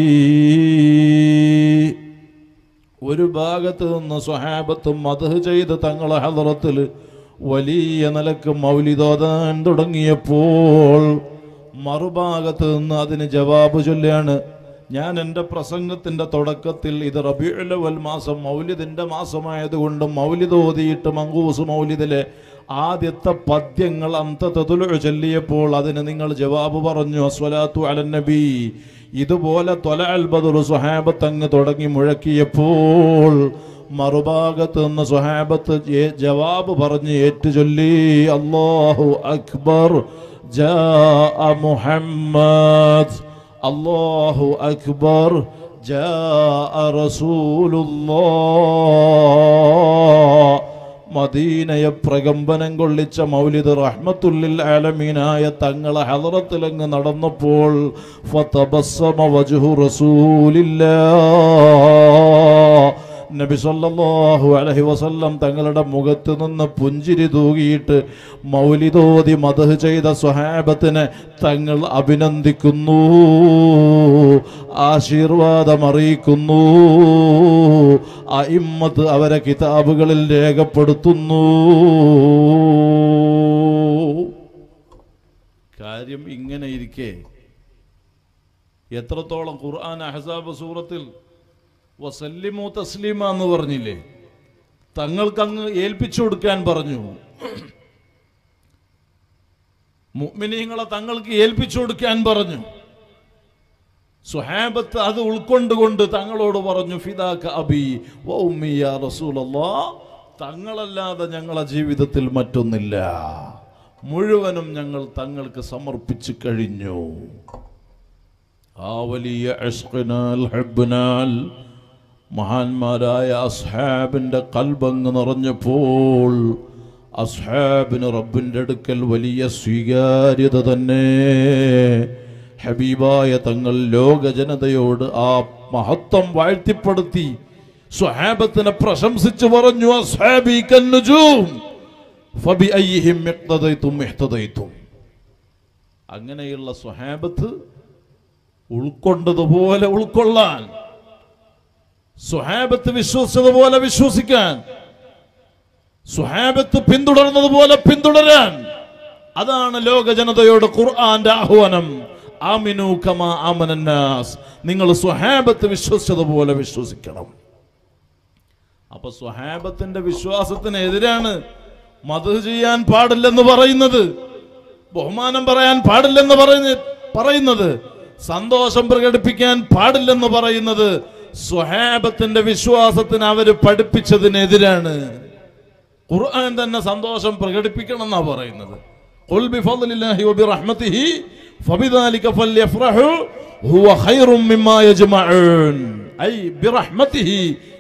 ഒരു ഭാഗത്ത് നിന്ന് സ്വഹാബത്തും മതഹ് ചെയ്ത് തങ്ങളെ ഹലറത്തിൽ വലിയ നിലക്ക് മൗലിതോതാൻ തുടങ്ങിയപ്പോൾ മറുഭാഗത്ത് നിന്ന് അതിന് ജവാബ് ചൊല്ലാണ് ഞാൻ എന്റെ പ്രസംഗത്തിന്റെ തുടക്കത്തിൽ ഇത് റബിയുലവൽ മാസം മൗലിദിന്റെ മാസമായതുകൊണ്ട് മൗലിദ് ഓതിയിട്ട് മങ്കൂസ് മൗലിദിലെ ആദ്യത്തെ പദ്യങ്ങൾ അന്തതുലു ചൊല്ലിയപ്പോൾ അതിന് നിങ്ങൾ ജവാബ് പറഞ്ഞു അസ്വലാത്തു അലന്നബി ഇതുപോലെ തൊല അൽബദുർ സുഹാബത്തങ്ങ് തുടങ്ങി മുഴക്കിയപ്പോൾ മറുഭാഗത്ത് നിന്ന് സുഹാബത്ത് ജവാബ് പറഞ്ഞ് ഏറ്റുചൊല്ലി അള്ളാഹു അക്ബർ ജാ മുഹമ്മദ്. അല്ലാഹു അക്ബർ ജാ الله മദീനയെ പ്രകമ്പനം കൊള്ളിച്ച മൗലിദ് റഹ്മത്തുല്ലിൽ ആലമീനായ തങ്ങളെ ഹലറത്തിലങ്ങ് നടന്നപ്പോൾ ഫതബസ്സമ വജ്ഹു റസൂലില്ലാ നബി സല്ലല്ലാഹു അലൈഹി വസല്ലം തങ്ങളുടെ മുഖത്ത് നിന്ന് പുഞ്ചിരി തൂകിയിട്ട് മൗലിദോദി മദഹ് ചെയ്ത സ്വഹാബത്തിനെ തങ്ങൾ അഭിനന്ദിക്കുന്നു ആശീർവാദം അറിയിക്കുന്നു അയിമ്മത്ത് അവരെ കിതാബുകളിൽ രേഖപ്പെടുത്തുന്നു. കാര്യം ഇങ്ങനെ ഇരിക്കേ. എത്രത്തോളം ഖുർആൻ അഹസാബ് സൂറത്തിൽ വസല്ലിമു തസ്ലീമ എന്ന് പറഞ്ഞില്ലേ? തങ്ങൾക്കങ്ങ് ഏൽപ്പിച്ചു കൊടുക്കാൻ പറഞ്ഞു. മുഅ്മിനീങ്ങളെ തങ്ങൾക്ക് ഏൽപ്പിച്ചു കൊടുക്കാൻ പറഞ്ഞു. സുഹാബത്ത് അത് ഉൾക്കൊണ്ടുകൊണ്ട് തങ്ങളോട് പറഞ്ഞു ഫിദാക അബി വ ഉമ്മി യാ റസൂലല്ലാ തങ്ങളല്ലാതെ ഞങ്ങളെ ജീവിതത്തിൽ മറ്റൊന്നില്ല. മുഴുവനും ഞങ്ങൾ തങ്ങൾക്ക് സമർപ്പിച്ചു കഴിഞ്ഞു. ആ വലിയ മഹാന്മാരായ അസ്ഹാബിന്റെ കൽബങ്ങ് നിറഞ്ഞപ്പോൾ അസ്ഹാബിന് റബ്ബിന്റെ അടുക്കൽ വലിയ സ്വീകാര്യത തന്നെ. ഹബീബായ തങ്ങൾ ലോക ജനതയോട് ആ മഹത്വം വാഴ്ത്തിപ്പെടുത്തി സ്വഹാബത്തിനെ പ്രശംസിച്ചു പറഞ്ഞു അങ്ങനെയുള്ള സ്വഹാബത്ത് ഉൾക്കൊണ്ടതുപോലെ ഉൾക്കൊള്ളാൻ സുഹാബത്ത് വിശ്വസിച്ചതുപോലെ വിശ്വസിക്കാൻ. സുഹാബത്ത് പിന്തുടർന്നതുപോലെ പിന്തുടരാൻ. അതാണ് ലോക ജനതയോട് ഖുർആന്റെ ആഹ്വാനം. ആമിനു കമാ നിങ്ങൾ സുഹാബത്ത് വിശ്വസിച്ചതുപോലെ വിശ്വസിക്കണം. അപ്പൊ സ്വഹാബത്തിന്റെ വിശ്വാസത്തിന് എതിരാണ് മത് ചെയ്യാൻ പാടില്ലെന്ന് പറയുന്നത്. ബഹുമാനം പറയാൻ പാടില്ലെന്ന് പറയുന്ന പറയുന്നത്. സന്തോഷം പ്രകടിപ്പിക്കാൻ പാടില്ലെന്ന് പറയുന്നത്. സ്വഹാബത്തിന്റെ വിശ്വാസത്തിന് അവർ പഠിപ്പിച്ചതിനെതിരാണ്. ഖുർആൻ തന്നെ സന്തോഷം പ്രകടിപ്പിക്കണം എന്നാ പറയുന്നത്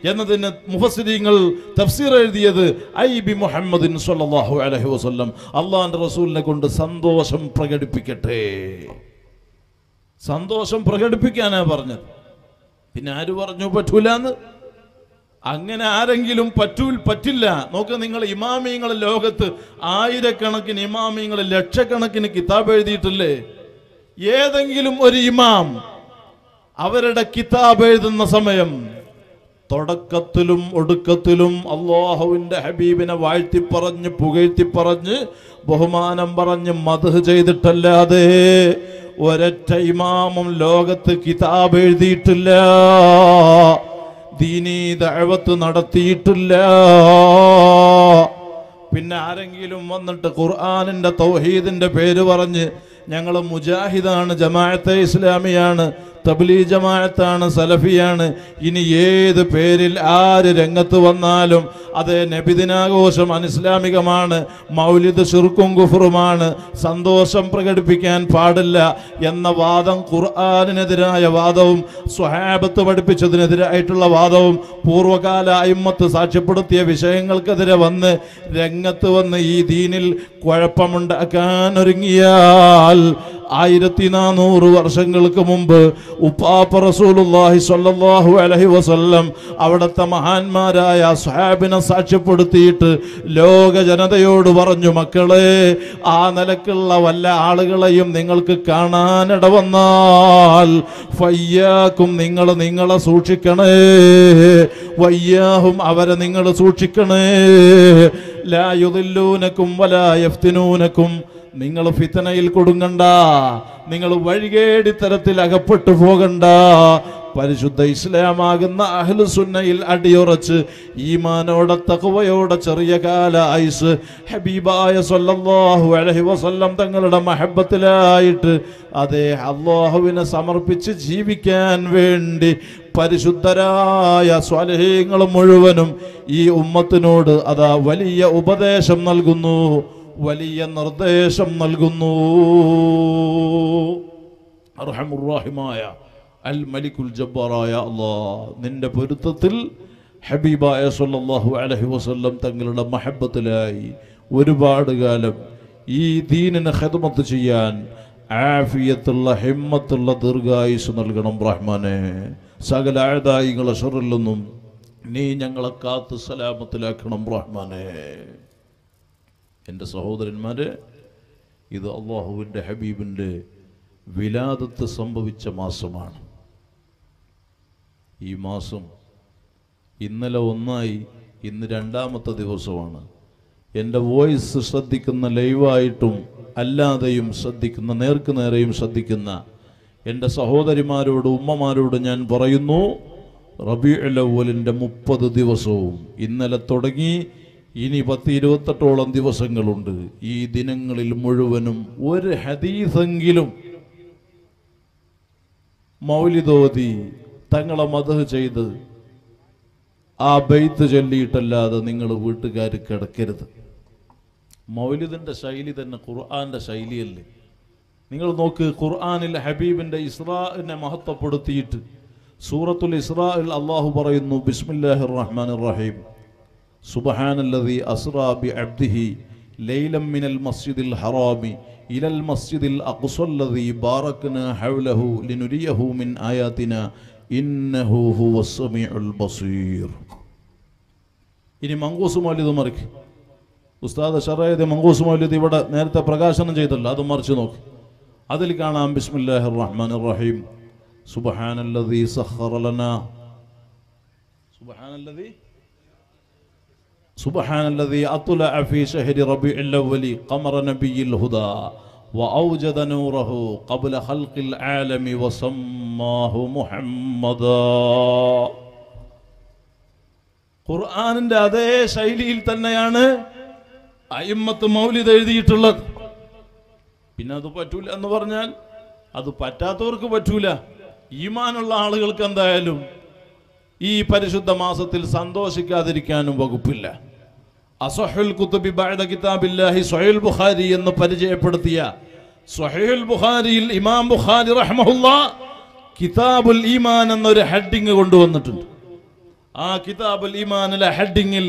എന്നതിന് മുഫസ്സിരീങ്ങൾ തഫ്സീർ എഴുതിയത് ഐ ബി മുഹമ്മദിൻ സ്വല്ലല്ലാഹു അലൈഹി വസല്ലം. അള്ളാഹിന്റെ റസൂലിനെ കൊണ്ട് സന്തോഷം പ്രകടിപ്പിക്കട്ടെ. സന്തോഷം പ്രകടിപ്പിക്കാനാ പറഞ്ഞത്. പിന്നെ ആര് പറഞ്ഞു പറ്റൂല എന്ന് അങ്ങനെ ആരെങ്കിലും പറ്റൂൽ പറ്റില്ല. നോക്ക് നിങ്ങൾ ഇമാമിയങ്ങൾ ലോകത്ത് ആയിരക്കണക്കിന് ഇമാമിയങ്ങൾ ലക്ഷക്കണക്കിന് കിതാബ് എഴുതിയിട്ടില്ലേ? ഏതെങ്കിലും ഒരു ഇമാം അവരുടെ കിതാബ് എഴുതുന്ന സമയം തുടക്കത്തിലും ഒടുക്കത്തിലും അള്ളാഹുവിന്റെ ഹബീബിനെ വാഴ്ത്തി പറഞ്ഞ് പുകഴ്ത്തി പറഞ്ഞ് ബഹുമാനം പറഞ്ഞ് മധു ചെയ്തിട്ടല്ലാതെ ഒരൊറ്റ ഇമാമും ലോകത്ത് കിതാബ് എഴുതിയിട്ടില്ല. ദീനീ ദഴവത്ത് നടത്തിയിട്ടില്ല. പിന്നെ ആരെങ്കിലും വന്നിട്ട് ഖുർആാനിന്റെ തൗഹീദിന്റെ പേര് പറഞ്ഞ് ഞങ്ങൾ മുജാഹിദാണ് ജമാഅത്തെ ഇസ്ലാമിയാണ് തബ്ലീ ജമാഅത്താണ് സലഫിയാണ്. ഇനി ഏത് പേരിൽ ആര് രംഗത്ത് വന്നാലും അത് നബിദിനാഘോഷം അനിസ്ലാമികമാണ് മൗലിദ് ഷിർക്കും കുഫറുമാണ് സന്തോഷം പ്രകടിപ്പിക്കാൻ പാടില്ല എന്ന വാദം ഖുർആാനിനെതിരായ വാദവും സ്വഹാബത്ത് പഠിപ്പിച്ചതിനെതിരായിട്ടുള്ള വാദവും പൂർവകാല അയിമ്മത്ത് സാക്ഷ്യപ്പെടുത്തിയ വിഷയങ്ങൾക്കെതിരെ വന്ന് രംഗത്ത് വന്ന് ഈ ദീനിൽ കുഴപ്പമുണ്ടാക്കാൻ ഒരുങ്ങിയാൽ ആയിരത്തി നാനൂറ് വർഷങ്ങൾക്ക് മുമ്പ് ഉപ്പാപ്പ റസൂലുല്ലാഹി സ്വല്ലല്ലാഹു അലഹി വസല്ലം അവിടുത്തെ മഹാന്മാരായ സ്വഹാബിനെ സാക്ഷ്യപ്പെടുത്തിയിട്ട് ലോക ജനതയോട് പറഞ്ഞു മക്കളെ ആ നിലക്കുള്ള വല്ല ആളുകളെയും നിങ്ങൾക്ക് കാണാനിട വന്നാൽ ഫയ്യാക്കും നിങ്ങൾ നിങ്ങളെ സൂക്ഷിക്കണേ. വയ്യാഹും അവരെ നിങ്ങൾ സൂക്ഷിക്കണേ. ലാ യുദില്ലൂനക്കും വലാ നിങ്ങൾ ഫിത്തനയിൽ കൊടുങ്ങണ്ട. നിങ്ങൾ വഴികേടി തരത്തിൽ അകപ്പെട്ടു പോകണ്ട. പരിശുദ്ധ ഇസ്ലാമാകുന്ന അഹ്ലു സുന്നയിൽ അടിയുറച്ച് ഈമാനോടെ തകവയോടെ ചെറിയ കാല ആയുസ് ഹബീബായ സല്ലല്ലാഹു അലൈഹി വസല്ലം തങ്ങളുടെ മഹബത്തിലായിട്ട് അതേ അള്ളാഹുവിനെ സമർപ്പിച്ച് ജീവിക്കാൻ വേണ്ടി പരിശുദ്ധരായ സ്വാലഹ്യങ്ങൾ മുഴുവനും ഈ ഉമ്മത്തിനോട് അതാ വലിയ ഉപദേശം നൽകുന്നു. വലിയ നിർദ്ദേശം നൽകുന്നു. അർഹമുറാഹിമായ അൽ മലിക്കുൽ ജബ്ബാറായ അള്ളാ നിന്റെ പൊരുത്തത്തിൽ ഹബീബായ സല്ലല്ലാഹു അലഹി വസ്ല്ലം തങ്ങളുടെ മഹബത്തിലായി ഒരുപാട് കാലം ഈ ദീനിനെ ഹെദമത്ത് ചെയ്യാൻ ആഫിയത്തുള്ള ഹിമ്മത്തുള്ള ദീർഘായുസ് നൽകണം റഹ്മാനെ സകല ആദായികളെ ഷറിൽ നിന്നും നീ ഞങ്ങളെ കാത്ത് സലാമത്തിലാക്കണം റഹ്മാനെ എന്റെ സഹോദരന്മാർ ഇത് അള്ളാഹുവിന്റെ ഹബീബിന്റെ വിലാദത്ത് സംഭവിച്ച മാസമാണ്. ഈ മാസം ഇന്നലെ ഒന്നായി ഇന്ന് രണ്ടാമത്തെ ദിവസമാണ്. എന്റെ വോയിസ് ശ്രദ്ധിക്കുന്ന ലൈവായിട്ടും അല്ലാതെയും ശ്രദ്ധിക്കുന്ന നേർക്ക് നേരെയും ശ്രദ്ധിക്കുന്ന എന്റെ സഹോദരിമാരോട് ഉമ്മമാരോട് ഞാൻ പറയുന്നു റബി അലവലിന്റെ മുപ്പത് ദിവസവും ഇന്നലെ തുടങ്ങി ഇനി പത്ത് ഇരുപത്തെട്ടോളം ദിവസങ്ങളുണ്ട്. ഈ ദിനങ്ങളിൽ മുഴുവനും ഒരു ഹദീസെങ്കിലും മൗലിതോതി തങ്ങളെ മതഹ് ചെയ്ത് ആ ബെയ്ത്ത് ചൊല്ലിയിട്ടല്ലാതെ നിങ്ങൾ വീട്ടുകാർ കിടക്കരുത്. മൗലിദിന്റെ ശൈലി തന്നെ ഖുർആന്റെ ശൈലിയല്ലേ. നിങ്ങൾ നോക്ക് ഖുർആാനിൽ ഹബീബിന്റെ ഇസ്രാനെ മഹത്വപ്പെടുത്തിയിട്ട് സൂറത്തുൽ ഇസ്രാൽ അള്ളാഹു പറയുന്നു ബിസ്മില്ലാഹിർ റഹ്മാനിർ റഹീം. സുബ്ഹാനല്ലദി അസ്റാ ബി അബ്ദിഹി ലൈലം മിനൽ മസ്ജിദിൽ ഹറാമി ഇലൽ മസ്ജിദിൽ അഖ്സല്ലദി ബാറക്ന ഹൗലഹു ലിനുരിയഹു മിൻ ആയാതിന ഇന്നഹു ഹുവസ് സമീഉൽ ബസീർ. ഇനി മങ്കൂസ് മൗലിദ് മറിക്ക് ഉസ്താദ് ഷറയത് മങ്കൂസ് മൗലിദ് ഇവിടെ നേരത്തെ പ്രകാശനം ചെയ്തല്ലോ അത് മറിച്ച് നോക്ക്. അതിൽ കാണാം ബിസ്മില്ലാഹിർ റഹ്മാനിർ റഹീം സുബ്ഹാനല്ലദീ സഖറ ലനാ. സുബ്ഹാനല്ലദീ سبحان الذي أطلع في شهر ربيع الأول قمر نبي الهدى وأوجد نوره قبل خلق العالم وسماه محمدا ഖുർആാനിന്റെ അതേ ശൈലിയിൽ തന്നെയാണ് അയിമ്മത്ത് മൗലിദ് എഴുതിയിട്ടുള്ളത് പിന്നെ അത് പറ്റൂല എന്ന് പറഞ്ഞാൽ അത് പറ്റാത്തവർക്ക് പറ്റൂല ഈമാനുള്ള ആളുകൾക്ക് എന്തായാലും ഈ പരിശുദ്ധ മാസത്തിൽ സന്തോഷിക്കാതിരിക്കാനും വകുപ്പില്ല അസഹുൽ കുത്തുബി ബഅദ കിതാബില്ലാഹി സ്വഹീൽ ബുഖാരി എന്ന് പരിചയപ്പെടുത്തിയ സ്വഹീൽ ബുഖാരിയിൽ ഇമാം ബുഖാരി റഹ്മഹുല്ലാ കിതാബുൽ ഈമാൻ എന്നൊരു ഹെഡിങ് കൊണ്ടുവന്നിട്ടുണ്ട്. ആ കിതാബുൽ ഈമാനിലെ ഹെഡിങ്ങിൽ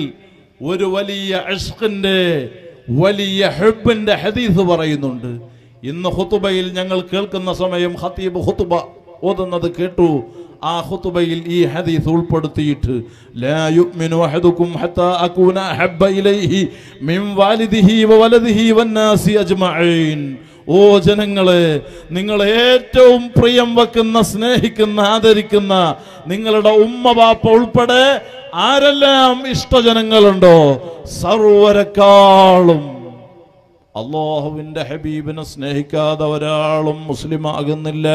ഒരു വലിയ അഷ്കിന്റെ വലിയ ഹെബിന്റെ ഹദീസ് പറയുന്നുണ്ട്. ഇന്ന് ഹുത്തുബയിൽ ഞങ്ങൾ കേൾക്കുന്ന സമയം ഹത്തീബ് ഹുത്തുബ ഓതുന്നത് കേട്ടു. ആ ഖുതുബയിൽ ഈ ഹദീസ് ഉൾപ്പെടുത്തിയിട്ട് ലാ യുഅ്മിനു അഹദുക്കും ഹത്താ അകൂന അഹബ്ബ ഇലൈഹി മിൻ വാലിദിഹി വവലദിഹി വന്നാസി അജ്മഈൻ. ഓ ജനങ്ങളെ നിങ്ങൾ ഏറ്റവും പ്രിയം വെക്കുന്ന സ്നേഹിക്കുന്ന ആദരിക്കുന്ന നിങ്ങളുടെ ഉമ്മ ബാപ്പ ഉൾപ്പെടെ ആരെല്ലാം ഇഷ്ടജനങ്ങളുണ്ടോ? സർവരെക്കാളും. അള്ളാഹുവിന്റെ ഹബീബിനെ സ്നേഹിക്കാതെ ഒരാളും മുസ്ലിം ആകുന്നില്ല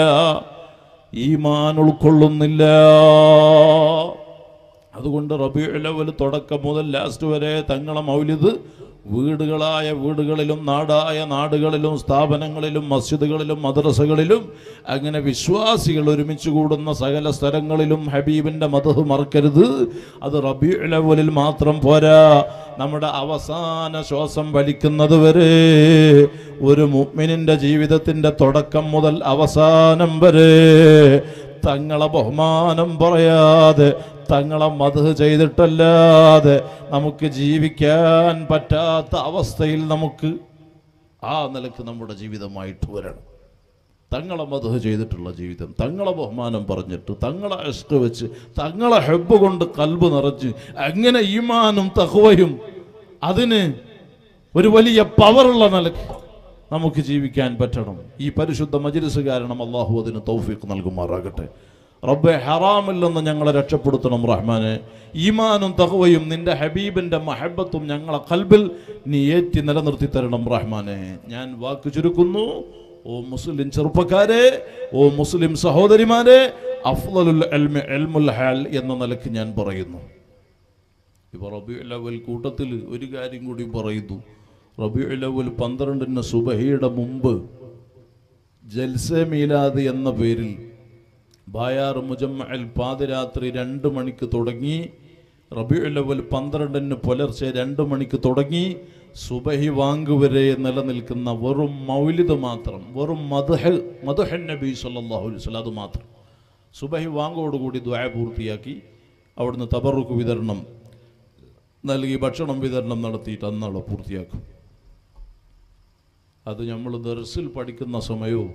ഈമാൻ ഉൾക്കൊള്ളുന്നില്ല. അതുകൊണ്ട് റബിയുലവൽ തുടക്കം മുതൽ ലാസ്റ്റ് വരെ തങ്ങളെ മൗലിദ് വീടുകളായ വീടുകളിലും നാടായ നാടുകളിലും സ്ഥാപനങ്ങളിലും മസ്ജിദുകളിലും മദ്രസകളിലും അങ്ങനെ വിശ്വാസികൾ ഒരുമിച്ച് കൂടുന്ന സകല സ്ഥലങ്ങളിലും ഹബീബിന്റെ മതഹ് മറക്കരുത്. അത് റബിയുലവലിൽ മാത്രം പോരാ. നമ്മുടെ അവസാന ശ്വാസം വലിക്കുന്നത് വരെ ഒരു മുഅ്മിനിന്റെ ജീവിതത്തിന്റെ തുടക്കം മുതൽ അവസാനം വരെ തങ്ങളെ ബഹുമാനം പറയാതെ തങ്ങളെ മത് ചെയ്തിട്ടല്ലാതെ നമുക്ക് ജീവിക്കാൻ പറ്റാത്ത അവസ്ഥയിൽ നമുക്ക് ആ നിലയ്ക്ക് നമ്മുടെ ജീവിതമായിട്ട് വരണം. തങ്ങളെ മധു ചെയ്തിട്ടുള്ള ജീവിതം തങ്ങളെ ബഹുമാനം പറഞ്ഞിട്ട് തങ്ങളെ അഷ്ക വെച്ച് തങ്ങളെ ഹെബ് കൊണ്ട് കൽബ് നിറച്ച് അങ്ങനെ ഈമാനും തഹ്വയും അതിന് ഒരു വലിയ പവറുള്ള നിലയ്ക്ക് നമുക്ക് ജീവിക്കാൻ പറ്റണം. ഈ പരിശുദ്ധ മജിലിസ് കാരണം അള്ളാഹു അതിന് തൗഫീഖ് നൽകുമാറാകട്ടെ. റബ്ബെ ഹറാമിൽ നിന്ന് ഞങ്ങളെ രക്ഷപ്പെടുത്തണം റഹ്മാനെ. ഈമാനും തഹുവയും നിന്റെ ഹബീബിന്റെ മഹബത്തും ഞങ്ങളെ കൽബിൽ നീ ഏറ്റി നിലനിർത്തി തരണം റഹ്മാനെ. ഞാൻ വാക്ക് ചുരുക്കുന്നു. ഓ മുസ്ലിം ചെറുപ്പക്കാരെ ഓ മുസ്ലിം സഹോദരിമാരെ അഫ്ലലുൽ എന്ന നിലയ്ക്ക് ഞാൻ പറയുന്നു. ഇപ്പൊ റബി അവൽ കൂട്ടത്തിൽ ഒരു കാര്യം കൂടി പറയുന്നു. റബി അവൽ പന്ത്രണ്ടിന് സുബഹിയുടെ മുമ്പ് ജൽസെ മീലാദ് എന്ന പേരിൽ ബായാർ മുജമ്മൽ പാതിരാത്രി രണ്ട് മണിക്ക് തുടങ്ങി റബിയുലവൽ പന്ത്രണ്ടിന് പുലർച്ചെ രണ്ട് മണിക്ക് തുടങ്ങി സുബഹി വാങ്കുവരെ നിലനിൽക്കുന്ന വെറും മൗലിദ് മാത്രം വെറും മധുഹ മധുഹൻ നബി സല്ലല്ലാഹു അലൈഹി വസല്ലം അത് മാത്രം. സുബഹി വാങ്കോടുകൂടി ദ്വായ പൂർത്തിയാക്കി അവിടുന്ന് തബറുക്ക് വിതരണം നൽകി ഭക്ഷണം വിതരണം നടത്തിയിട്ട് അന്നാളെ പൂർത്തിയാക്കും. അത് നമ്മൾ ദർസിൽ പഠിക്കുന്ന സമയവും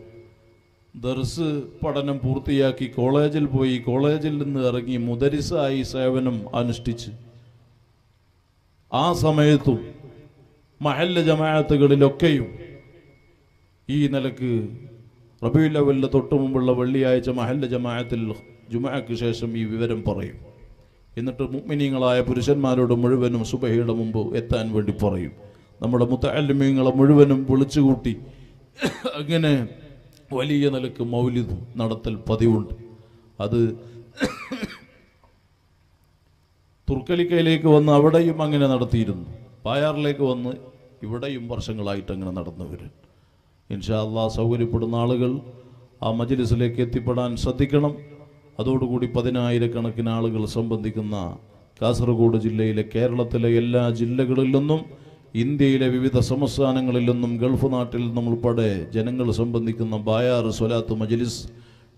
ദർസ് പഠനം പൂർത്തിയാക്കി കോളേജിൽ പോയി. കോളേജിൽ നിന്ന് ഇറങ്ങി മുദരിസായി സേവനം അനുഷ്ഠിച്ച്. ആ സമയത്തും മഹല്ല ജമാഅത്തുകളിലൊക്കെയും ഈ നിലയ്ക്ക് തൊട്ടു തൊട്ട് മുമ്പുള്ള വെള്ളിയാഴ്ച മഹല്ല ജമാഅത്തിൽ ജുമാക്ക് ശേഷം ഈ വിവരം പറയും. എന്നിട്ട് മുഗ്മിനീങ്ങളായ പുരുഷന്മാരോട് മുഴുവനും സുബഹയുടെ മുമ്പ് എത്താൻ വേണ്ടി പറയും. നമ്മുടെ മുത്തല്ലിമീങ്ങളെ മുഴുവനും വിളിച്ചുകൂട്ടി. അങ്ങനെ വലിയ നിലയ്ക്ക് മൗലിദ് നടത്തൽ പതിവുണ്ട്. അത് തുർക്കലിക്കയിലേക്ക് വന്ന് അവിടെയും അങ്ങനെ നടത്തിയിരുന്നു. പായാറിലേക്ക് വന്ന് ഇവിടെയും വർഷങ്ങളായിട്ട് അങ്ങനെ നടന്നു വരും. ഇൻഷാ അള്ളാ സൗകര്യപ്പെടുന്ന ആളുകൾ ആ മജ്ലിസിലേക്ക് എത്തിപ്പെടാൻ ശ്രദ്ധിക്കണം. അതോടുകൂടി പതിനായിരക്കണക്കിന് ആളുകൾ സംബന്ധിക്കുന്ന കാസർഗോഡ് ജില്ലയിലെ കേരളത്തിലെ എല്ലാ ജില്ലകളിൽ നിന്നും ഇന്ത്യയിലെ വിവിധ സംസ്ഥാനങ്ങളിൽ നിന്നും ഗൾഫ് നാട്ടിൽ നിന്നും ഉൾപ്പെടെ ജനങ്ങൾ സംബന്ധിക്കുന്ന ബായാർ സ്വലാത്ത് മജ്ലിസ്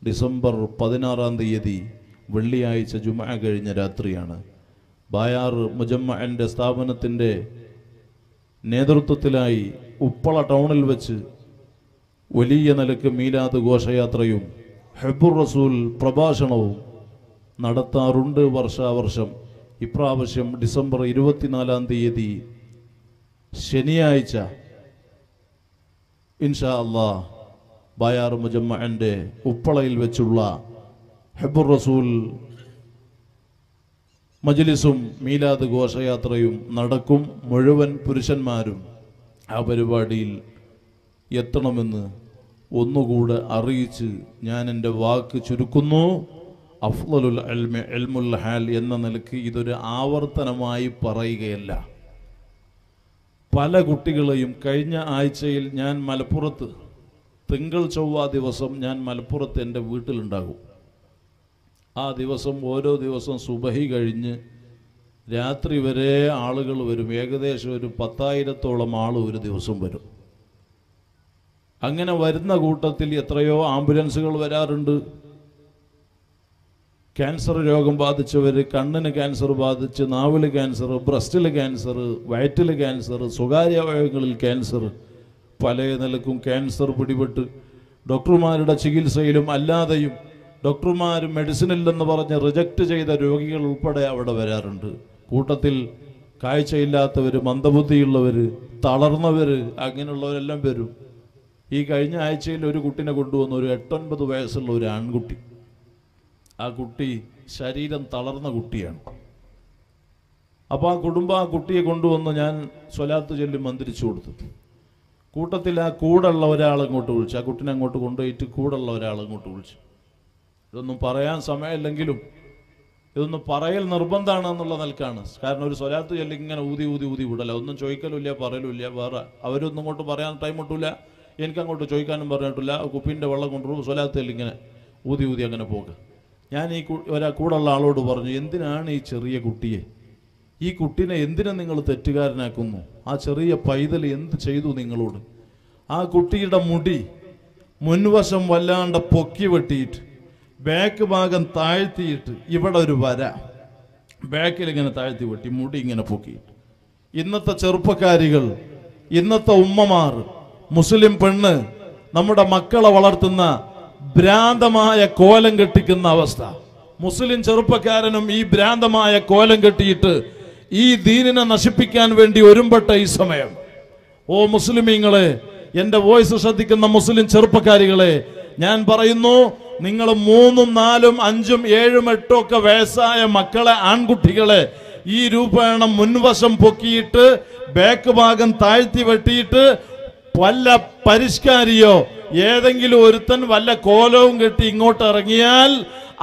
ഡിസംബർ പതിനാറാം തീയതി വെള്ളിയാഴ്ച ജുമ കഴിഞ്ഞ രാത്രിയാണ്. ബായാർ മുജമ്മന്റെ സ്ഥാപനത്തിന്റെ നേതൃത്വത്തിലായി ഉപ്പള ടൗണിൽ വെച്ച് വലിയ നിലയ്ക്ക് മീലാദ് ഘോഷയാത്രയും ഹെബുർ റസൂൽ പ്രഭാഷണവും നടത്താറുണ്ട് വർഷാവർഷം. ഇപ്രാവശ്യം ഡിസംബർ ഇരുപത്തിനാലാം തീയതി ശനിയാഴ്ച ഇൻഷാ അള്ളാ ബായാർ മുജമ്മന്റെ ഉപ്പളയിൽ വെച്ചുള്ള ഹെബുർ റസൂൽ മജ്ലിസും മീലാദ് ഘോഷയാത്രയും നടക്കും. മുഴുവൻ പുരുഷന്മാരും ആ പരിപാടിയിൽ എത്തണമെന്ന് ഒന്നുകൂടെ അറിയിച്ച് ഞാൻ എന്റെ വാക്ക് ചുരുക്കുന്നു. അഫ്ലലുൽ അൽമ എൽമുൽ ഹാൽ എന്ന നിലയ്ക്ക് ഇതൊരു ആവർത്തനമായി പറയുകയല്ല. പല കുട്ടികളെയും കഴിഞ്ഞ ആഴ്ചയിൽ ഞാൻ മലപ്പുറത്ത് തിങ്കൾ ചൊവ്വ ദിവസം ഞാൻ മലപ്പുറത്ത് എന്റെ വീട്ടിലുണ്ടാകും. ആ ദിവസം ഓരോ ദിവസം സുബഹി കഴിഞ്ഞ് രാത്രി വരെ ആളുകൾ വരും. ഏകദേശം ഒരു പത്തായിരത്തോളം ആൾ ഒരു ദിവസം വരും. അങ്ങനെ വരുന്ന കൂട്ടത്തിൽ എത്രയോ ആംബുലൻസുകൾ വരാറുണ്ട്. ക്യാൻസർ രോഗം ബാധിച്ചവർ കണ്ണിന് ക്യാൻസർ ബാധിച്ച് നാവിൽ ക്യാൻസർ ബ്രസ്റ്റിൽ ക്യാൻസർ വയറ്റിൽ ക്യാൻസർ സ്വകാര്യ അവയവങ്ങളിൽ ക്യാൻസർ പല നിലക്കും ക്യാൻസർ പിടിപെട്ട്. ഡോക്ടർമാരുടെ ചികിത്സയിലും അല്ലാതെയും ഡോക്ടർമാർ മെഡിസിനില്ലെന്ന് പറഞ്ഞ് റിജക്റ്റ് ചെയ്ത രോഗികൾ ഉൾപ്പെടെ അവിടെ വരാറുണ്ട്. കൂട്ടത്തിൽ കാഴ്ചയില്ലാത്തവർ മന്ദബുദ്ധിയുള്ളവർ തളർന്നവർ അങ്ങനെയുള്ളവരെല്ലാം വരും. ഈ കഴിഞ്ഞ ആഴ്ചയിൽ ഒരു കുട്ടിനെ കൊണ്ടുവന്ന ഒരു എട്ടൊൻപത് വയസ്സുള്ള ഒരു ആൺകുട്ടി. ആ കുട്ടി ശരീരം തളർന്ന കുട്ടിയാണ്. അപ്പോൾ ആ കുടുംബം ആ കുട്ടിയെ കൊണ്ടുവന്ന് ഞാൻ സ്വലാത്ത് ചൊല്ലി മന്ത്രിച്ചു കൊടുത്തു. കൂട്ടത്തിൽ ആ കൂടുള്ള ഒരാൾ അങ്ങോട്ട് വിളിച്ചു. ആ കുട്ടിനെ അങ്ങോട്ട് കൊണ്ടുപോയിട്ട് കൂടുള്ള ഒരാൾ അങ്ങോട്ട് വിളിച്ചു. ഇതൊന്നും പറയാൻ സമയമില്ലെങ്കിലും ഇതൊന്നും പറയൽ നിർബന്ധമാണ് എന്നുള്ള നിലക്കാണ്. കാരണം ഒരു സ്വലാത്ത് ചൊല്ലി ഇങ്ങനെ ഊതി ഊതി ഊതി വിടല. ഒന്നും ചോദിക്കലുമില്ല പറയലുമില്ല വേറെ. അവരൊന്നും അങ്ങോട്ട് പറയാൻ ടൈം കിട്ടൂല എനിക്ക് അങ്ങോട്ട് ചോദിക്കാനും പറഞ്ഞിട്ടില്ല. കുപ്പീന്റെ വെള്ളം കൊണ്ടുപോകും സ്വലാത്ത് ചൊല്ലി ഇങ്ങനെ ഊതി ഊതി അങ്ങനെ പോകുക ഞാൻ ഈ ഒരാ കൂടെയുള്ള ആളോട് പറഞ്ഞു എന്തിനാണ് ഈ ചെറിയ കുട്ടിയെ? ഈ കുട്ടീനെ എന്തിനാ നിങ്ങൾ തെറ്റുകാരനാക്കുന്നു? ആ ചെറിയ പൈതൽ എന്ത് ചെയ്തു നിങ്ങളോട്? ആ കുട്ടിയുടെ മുടി മുൻവശം വല്ലാണ്ട് പൊക്കി വെട്ടിയിട്ട് ബാക്ക് ഭാഗം താഴ്ത്തിയിട്ട് ഇവിടെ ഒരു വര. ബാക്കിൽ ഇങ്ങനെ താഴ്ത്തി വെട്ടി മുടി ഇങ്ങനെ പൊക്കിയിട്ട്. ഇന്നത്തെ ചെറുപ്പക്കാരികൾ ഇന്നത്തെ ഉമ്മമാർ മുസ്ലിം പെണ്ണ് നമ്മുടെ മക്കളെ വളർത്തുന്ന ഭ്രാന്തമായ കോലം കെട്ടിക്കുന്ന അവസ്ഥ. മുസ്ലിം ചെറുപ്പക്കാരനും ഈ ഭ്രാന്തമായ കോലം കെട്ടിയിട്ട് ഈ ദീനിനെ നശിപ്പിക്കാൻ വേണ്ടി ഒരുമ്പെട്ട ഈ സമയം. ഓ മുസ്ലിമീങ്ങളെ എന്റെ വോയിസ് ശ്രദ്ധിക്കുന്ന മുസ്ലിം ചെറുപ്പക്കാരികളെ ഞാൻ പറയുന്നു നിങ്ങൾ മൂന്നും നാലും അഞ്ചും ഏഴും എട്ടും ഒക്കെ വയസ്സായ മക്കളെ ആൺകുട്ടികളെ ഈ രൂപേണ മുൻവശം പൊക്കിയിട്ട് ബാക്ക് ഭാഗം താഴ്ത്തി വെട്ടിയിട്ട് വല്ല പരിഷ്കാരിയോ ഏതെങ്കിലും ഒരുത്തൻ വല്ല കോലവും കെട്ടി ഇങ്ങോട്ട് ഇറങ്ങിയാൽ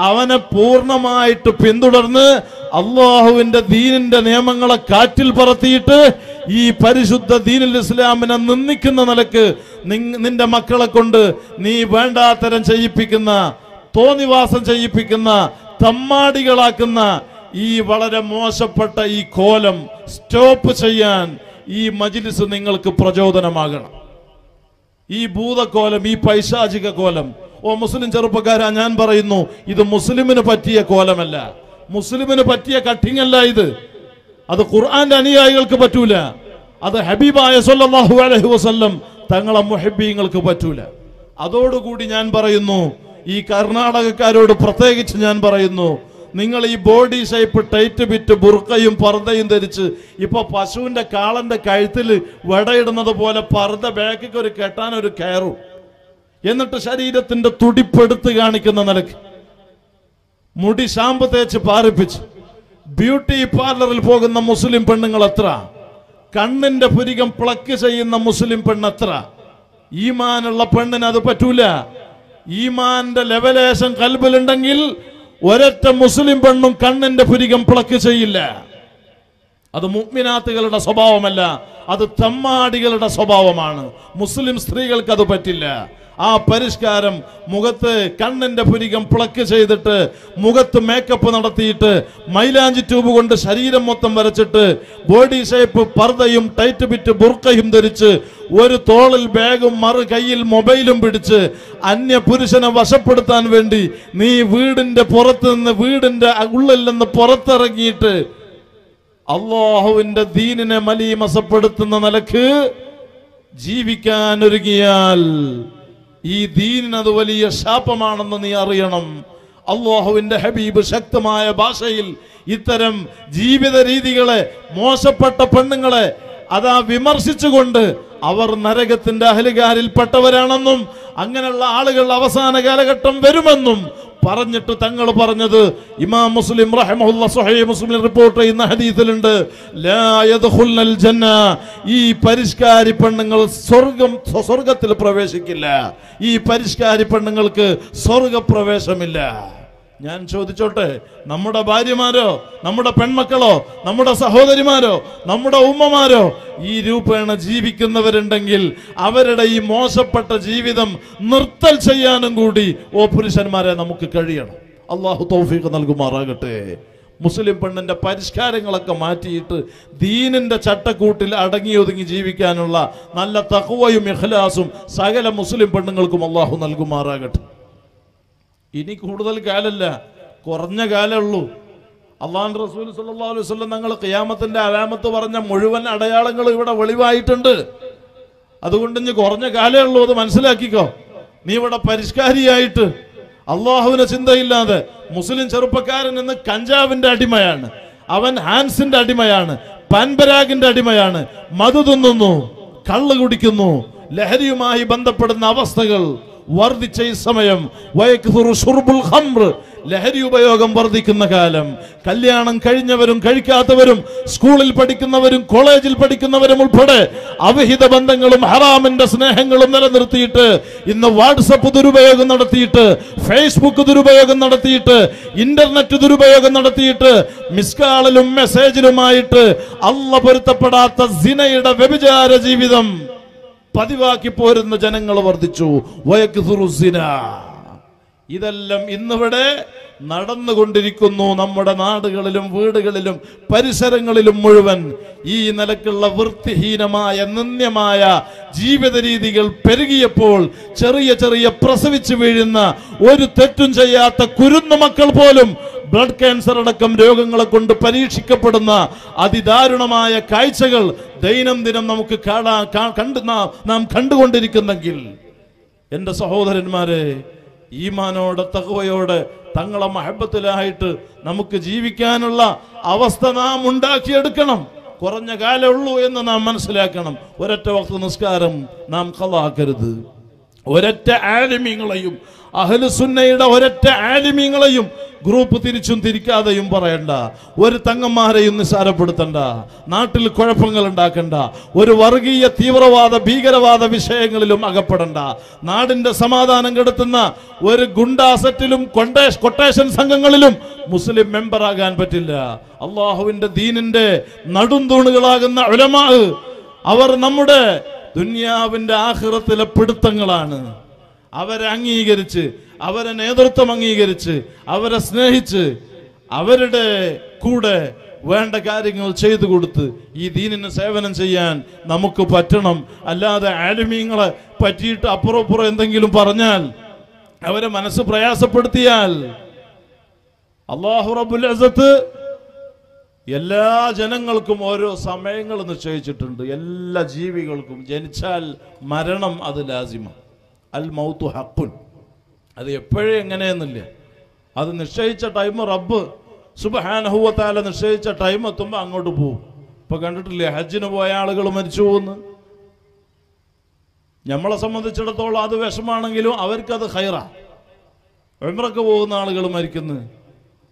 അവനെ പൂർണമായിട്ട് പിന്തുടർന്ന് അള്ളാഹുവിന്റെ ദീനിന്റെ നിയമങ്ങളെ കാറ്റിൽ പറത്തിയിട്ട് ഈ പരിശുദ്ധ ദീനുൽ ഇസ്ലാമിനെ നിന്ദിക്കുന്ന നിലയ്ക്ക് നിന്റെ മക്കളെ കൊണ്ട് നീ വേണ്ടാത്തരം ചെയ്യിപ്പിക്കുന്ന തോന്നിവാസം ചെയ്യിപ്പിക്കുന്ന തമ്മാടികളാക്കുന്ന ഈ വളരെ മോശപ്പെട്ട ഈ കോലം സ്റ്റോപ്പ് ചെയ്യാൻ ഈ മജിലിസ് നിങ്ങൾക്ക് പ്രചോദനമാകണം. ഈ ഭൂതക്കോലം ഈ പൈശാചിക കോലം. ഓ മുസ്ലിം ചെറുപ്പക്കാരാ ഞാൻ പറയുന്നു ഇത് മുസ്ലിമിന് പറ്റിയ കോലമല്ല. മുസ്ലിമിന് പറ്റിയ കട്ടിങ് അല്ല ഇത്. അത് ഖുർആന്റെ അനുയായികൾക്ക് പറ്റൂല. അത് ഹബീബായ സല്ലല്ലാഹു അലൈഹി വസല്ലം തങ്ങളെ മുഹബീങ്ങൾക്ക് പറ്റൂല. അതോടുകൂടി ഞാൻ പറയുന്നു ഈ കർണാടകക്കാരോട് പ്രത്യേകിച്ച് ഞാൻ പറയുന്നു നിങ്ങൾ ഈ ബോഡി ഷേപ്പ് ടൈറ്റ് ബിറ്റ് ബുർക്കയും പർദ്ദയും ധരിച്ച് ഇപ്പൊ പശുവിന്റെ കാളന്റെ കഴുത്തിൽ വടയിടുന്നത് പോലെ പർദ്ദ ബാക്കിക്ക് ഒരു കെട്ടാൻ ഒരു കയറും. എന്നിട്ട് ശരീരത്തിന്റെ തുടിപ്പെടുത്ത് കാണിക്കുന്ന നിലയ്ക്ക്. മുടി ഷാമ്പ് തേച്ച് പാറിപ്പിച്ച്. ബ്യൂട്ടി പാർലറിൽ പോകുന്ന മുസ്ലിം പെണ്ണുങ്ങൾ എത്ര? കണ്ണിന്റെ പുരികം പ്ലക്ക് ചെയ്യുന്ന മുസ്ലിം പെണ്ണ് പെണ്ണെത്ര ഈമാനുള്ള പെണ്ണിന് അത് പറ്റൂല. ഈമാന്റെ ലെവലേഷൻ കൽബിലുണ്ടെങ്കിൽ ഒരൊറ്റ മുസ്ലിം പെണ്ണും കണ്ണിന്റെ പുരികം പ്ലക്ക് ചെയ്യില്ല. അത് മുഗ്മിനാത്തുകളുടെ സ്വഭാവമല്ല അത് തമ്മാടികളുടെ സ്വഭാവമാണ്. മുസ്ലിം സ്ത്രീകൾക്ക് അത് പറ്റില്ല. ആ പരിഷ്കാരം മുഖത്ത് കണ്ണിന്റെ പുരികം പ്ലക്ക് ചെയ്തിട്ട് മുഖത്ത് മേക്കപ്പ് നടത്തിയിട്ട് മൈലാഞ്ചി ട്യൂബ് കൊണ്ട് ശരീരം മൊത്തം വരച്ചിട്ട് ബോഡി ഷേപ്പ് പർദ്ദയും ടൈറ്റ് ബിറ്റ് ബുർക്കയും ധരിച്ച് ഒരു തോളിൽ ബാഗും മറു കയ്യിൽ മൊബൈലും പിടിച്ച് അന്യ പുരുഷനെ വശപ്പെടുത്താൻ വേണ്ടി നീ വീടിന്റെ പുറത്ത് നിന്ന് വീടിന്റെ ഉള്ളിൽ നിന്ന് പുറത്തിറങ്ങിയിട്ട് അള്ളാഹുവിന്റെ ദീനിനെ മലീമസപ്പെടുത്തുന്ന നിലയ്ക്ക് ജീവിക്കാൻ ഒരുങ്ങിയാൽ ഈ ദീനിന് അത് വലിയ ശാപമാണെന്ന് നീ അറിയണം. അള്ളാഹുവിന്റെ ഹബീബ് ശക്തമായ ഭാഷയിൽ ഇത്തരം ജീവിത രീതികളെ മോശപ്പെട്ട പെണ്ണുങ്ങളെ അതാ വിമർശിച്ചുകൊണ്ട് അവർ നരകത്തിന്റെ അഹലുകാരിൽപ്പെട്ടവരാണെന്നും അങ്ങനെയുള്ള ആളുകൾ അവസാന കാലഘട്ടം വരുമെന്നും പറഞ്ഞിട്ട് തങ്ങൾ പറഞ്ഞത് ഇമാം മുസ്ലിം റഹമുല്ല സ്വഹീഹ് മുസ്ലിം റിപ്പോർട്ട് ചെയ്യുന്ന ഹദീസിലുണ്ട് ജന്ന ഈ പരിഷ്കാരി പെണ്ണുങ്ങൾ സ്വർഗം സ്വർഗത്തിൽ പ്രവേശിക്കില്ല. ഈ പരിഷ്കാരി പെണ്ണുങ്ങൾക്ക് സ്വർഗപ്രവേശമില്ല. ഞാൻ ചോദിച്ചോട്ടെ നമ്മുടെ ഭാര്യമാരോ നമ്മുടെ പെൺമക്കളോ നമ്മുടെ സഹോദരിമാരോ നമ്മുടെ ഉമ്മമാരോ ഈ രൂപേണ ജീവിക്കുന്നവരുണ്ടെങ്കിൽ അവരുടെ ഈ മോശപ്പെട്ട ജീവിതം നിർത്തൽ ചെയ്യാനും കൂടി ഓ പുരുഷന്മാരെ നമുക്ക് കഴിയണം. അള്ളാഹു തൗഫീഖ് നൽകുമാറാകട്ടെ. മുസ്ലിം പെണ്ണിന്റെ പരിഷ്കാരങ്ങളൊക്കെ മാറ്റിയിട്ട് ദീനിന്റെ ചട്ടക്കൂട്ടിൽ അടങ്ങി ഒതുങ്ങി ജീവിക്കാനുള്ള നല്ല തഹുവയും ഇഖ്ലാസും സകല മുസ്ലിം പെണ്ണുങ്ങൾക്കും അള്ളാഹു നൽകുമാറാകട്ടെ. ഇനി കൂടുതൽ കാലല്ല. കുറഞ്ഞ കാലമുള്ളൂ. അള്ളാഹു റസൂൽ സല്ലല്ലാഹു അലൈഹി വസല്ലം തങ്ങൾ ഖിയാമത്തിന്റെ അലാമത്ത് പറഞ്ഞ മുഴുവൻ അടയാളങ്ങൾ ഇവിടെ വെളിവായിട്ടുണ്ട്. അതുകൊണ്ട് ഇനി കുറഞ്ഞ കാലേ ഉള്ളൂ അത് മനസ്സിലാക്കിക്കോ. നീ ഇവിടെ പരിഷ്കാരിയായിട്ട് അള്ളാഹുവിനെ ചിന്തയില്ലാതെ മുസ്ലിം ചെറുപ്പക്കാരൻ ഇന്ന് കഞ്ചാവിന്റെ അടിമയാണ്. അവൻ ഹാൻസിന്റെ അടിമയാണ്. പാൻപരാഗിന്റെ അടിമയാണ്. മധു തിന്നുന്നു കള്ള് കുടിക്കുന്നു ലഹരിയുമായി ബന്ധപ്പെടുന്ന അവസ്ഥകൾ വർദ്ധിച്ച ഈ സമയം ലഹരി ഉപയോഗം വർദ്ധിക്കുന്ന കാലം. കല്യാണം കഴിഞ്ഞവരും കഴിക്കാത്തവരും സ്കൂളിൽ പഠിക്കുന്നവരും കോളേജിൽ പഠിക്കുന്നവരും ഉൾപ്പെടെ അവിഹിത ബന്ധങ്ങളും ഹറാമിന്റെ സ്നേഹങ്ങളും നിലനിർത്തിയിട്ട് ഇന്ന് വാട്സപ്പ് ദുരുപയോഗം നടത്തിയിട്ട് ഫേസ്ബുക്ക് ദുരുപയോഗം നടത്തിയിട്ട് ഇന്റർനെറ്റ് ദുരുപയോഗം നടത്തിയിട്ട് മിസ്കാളിലും മെസ്സേജിലുമായിട്ട് അല്ല പൊരുത്തപ്പെടാത്ത സിനയുടെ വ്യഭിചാര ജീവിതം. പതിവാക്കി പോരുന്ന ജനങ്ങൾ വർദ്ധിച്ചു. ഇതെല്ലാം ഇന്നിവിടെ നടന്നുകൊണ്ടിരിക്കുന്നു നമ്മുടെ നാടുകളിലും വീടുകളിലും പരിസരങ്ങളിലും മുഴുവൻ ഈ നിലക്കുള്ള വൃത്തിഹീനമായ നിന്ദ്യമായ ജീവിത രീതികൾ പെരുകിയപ്പോൾ ചെറിയ ചെറിയ പ്രസവിച്ചു വീഴുന്ന ഒരു തെറ്റും ചെയ്യാത്ത കുരുന്നു മക്കൾ പോലും ബ്ലഡ് ക്യാൻസർ അടക്കം രോഗങ്ങളെ കൊണ്ട് പരീക്ഷിക്കപ്പെടുന്ന അതിദാരുണമായ കാഴ്ചകൾ ദൈനംദിനം നമുക്ക് കാണാ കണ്ട് നാം കണ്ടുകൊണ്ടിരിക്കുന്നെങ്കിൽ എന്റെ സഹോദരന്മാരെ ഈമാനോടെ തകവയോടെ തങ്ങളെ മഹബത്തിലായിട്ട് നമുക്ക് ജീവിക്കാനുള്ള അവസ്ഥ നാം ഉണ്ടാക്കിയെടുക്കണം. കുറഞ്ഞ കാലമുള്ളൂ എന്ന് നാം മനസ്സിലാക്കണം. ഒരൊറ്റ വക്ത നിസ്കാരം നാം കളാക്കരുത് ഒരൊറ്റ ആലിമീങ്ങളെയും അഹലുസുന്നയുടെ ഒരൊറ്റ ആലിമീങ്ങളെയും ഗ്രൂപ്പ് തിരിച്ചും തിരിക്കാതെയും പറയണ്ട. ഒരു തങ്ങന്മാരെയും നിസ്സാരപ്പെടുത്തണ്ട. നാട്ടിൽ കുഴപ്പങ്ങൾ ഉണ്ടാക്കണ്ട. ഒരു വർഗീയ തീവ്രവാദ ഭീകരവാദ വിഷയങ്ങളിലും അകപ്പെടണ്ട. നാടിന്റെ സമാധാനം കെടുത്തുന്ന ഒരു ഗുണ്ടാസറ്റിലും കൊട്ടേഷൻ സംഘങ്ങളിലും മുസ്ലിം മെമ്പറാകാൻ പറ്റില്ല. അള്ളാഹുവിന്റെ ദീനിന്റെ നടുന്തൂണുകളാകുന്ന ഉലമാ അവർ നമ്മുടെ ദുന്യാവിന്റെ ആഹ്റത്തിലെ പിടുത്തങ്ങളാണ്. അവരെ അംഗീകരിച്ച് അവരെ നേതൃത്വം അംഗീകരിച്ച് അവരെ സ്നേഹിച്ച് അവരുടെ കൂടെ വേണ്ട കാര്യങ്ങൾ ചെയ്തു കൊടുത്ത് ഈ ദീനിന് സേവനം ചെയ്യാൻ നമുക്ക് പറ്റണം. അല്ലാതെ ആലിമീങ്ങളെ പറ്റിയിട്ട് അപ്പുറപ്പുറം എന്തെങ്കിലും പറഞ്ഞാൽ അവരെ മനസ്സ് പ്രയാസപ്പെടുത്തിയാൽ അള്ളാഹു റബുൽ അസത്ത് എല്ലാ ജനങ്ങൾക്കും ഓരോ സമയങ്ങൾ നിശ്ചയിച്ചിട്ടുണ്ട്. എല്ലാ ജീവികൾക്കും ജനിച്ചാൽ മരണം അത് ലാസിമ. അൽ മൗത്തു ഹക്കുൻ. അത് എപ്പോഴും എങ്ങനെയെന്നില്ല? അത് നിശ്ചയിച്ച ടൈം റബ്ബ് സുബഹാനഹുവത്താല നിശ്ചയിച്ച ടൈം എത്തുമ്പോൾ അങ്ങോട്ട് പോകും ഇപ്പൊ കണ്ടിട്ടില്ലേ? ഹജ്ജിന് പോയ ആളുകൾ മരിച്ചു പോകുന്നു നമ്മളെ സംബന്ധിച്ചിടത്തോളം അത് വിഷമാണെങ്കിലും അവർക്കത് ഹൈറ ഉംറക്ക് പോകുന്ന ആളുകൾ മരിക്കുന്നു.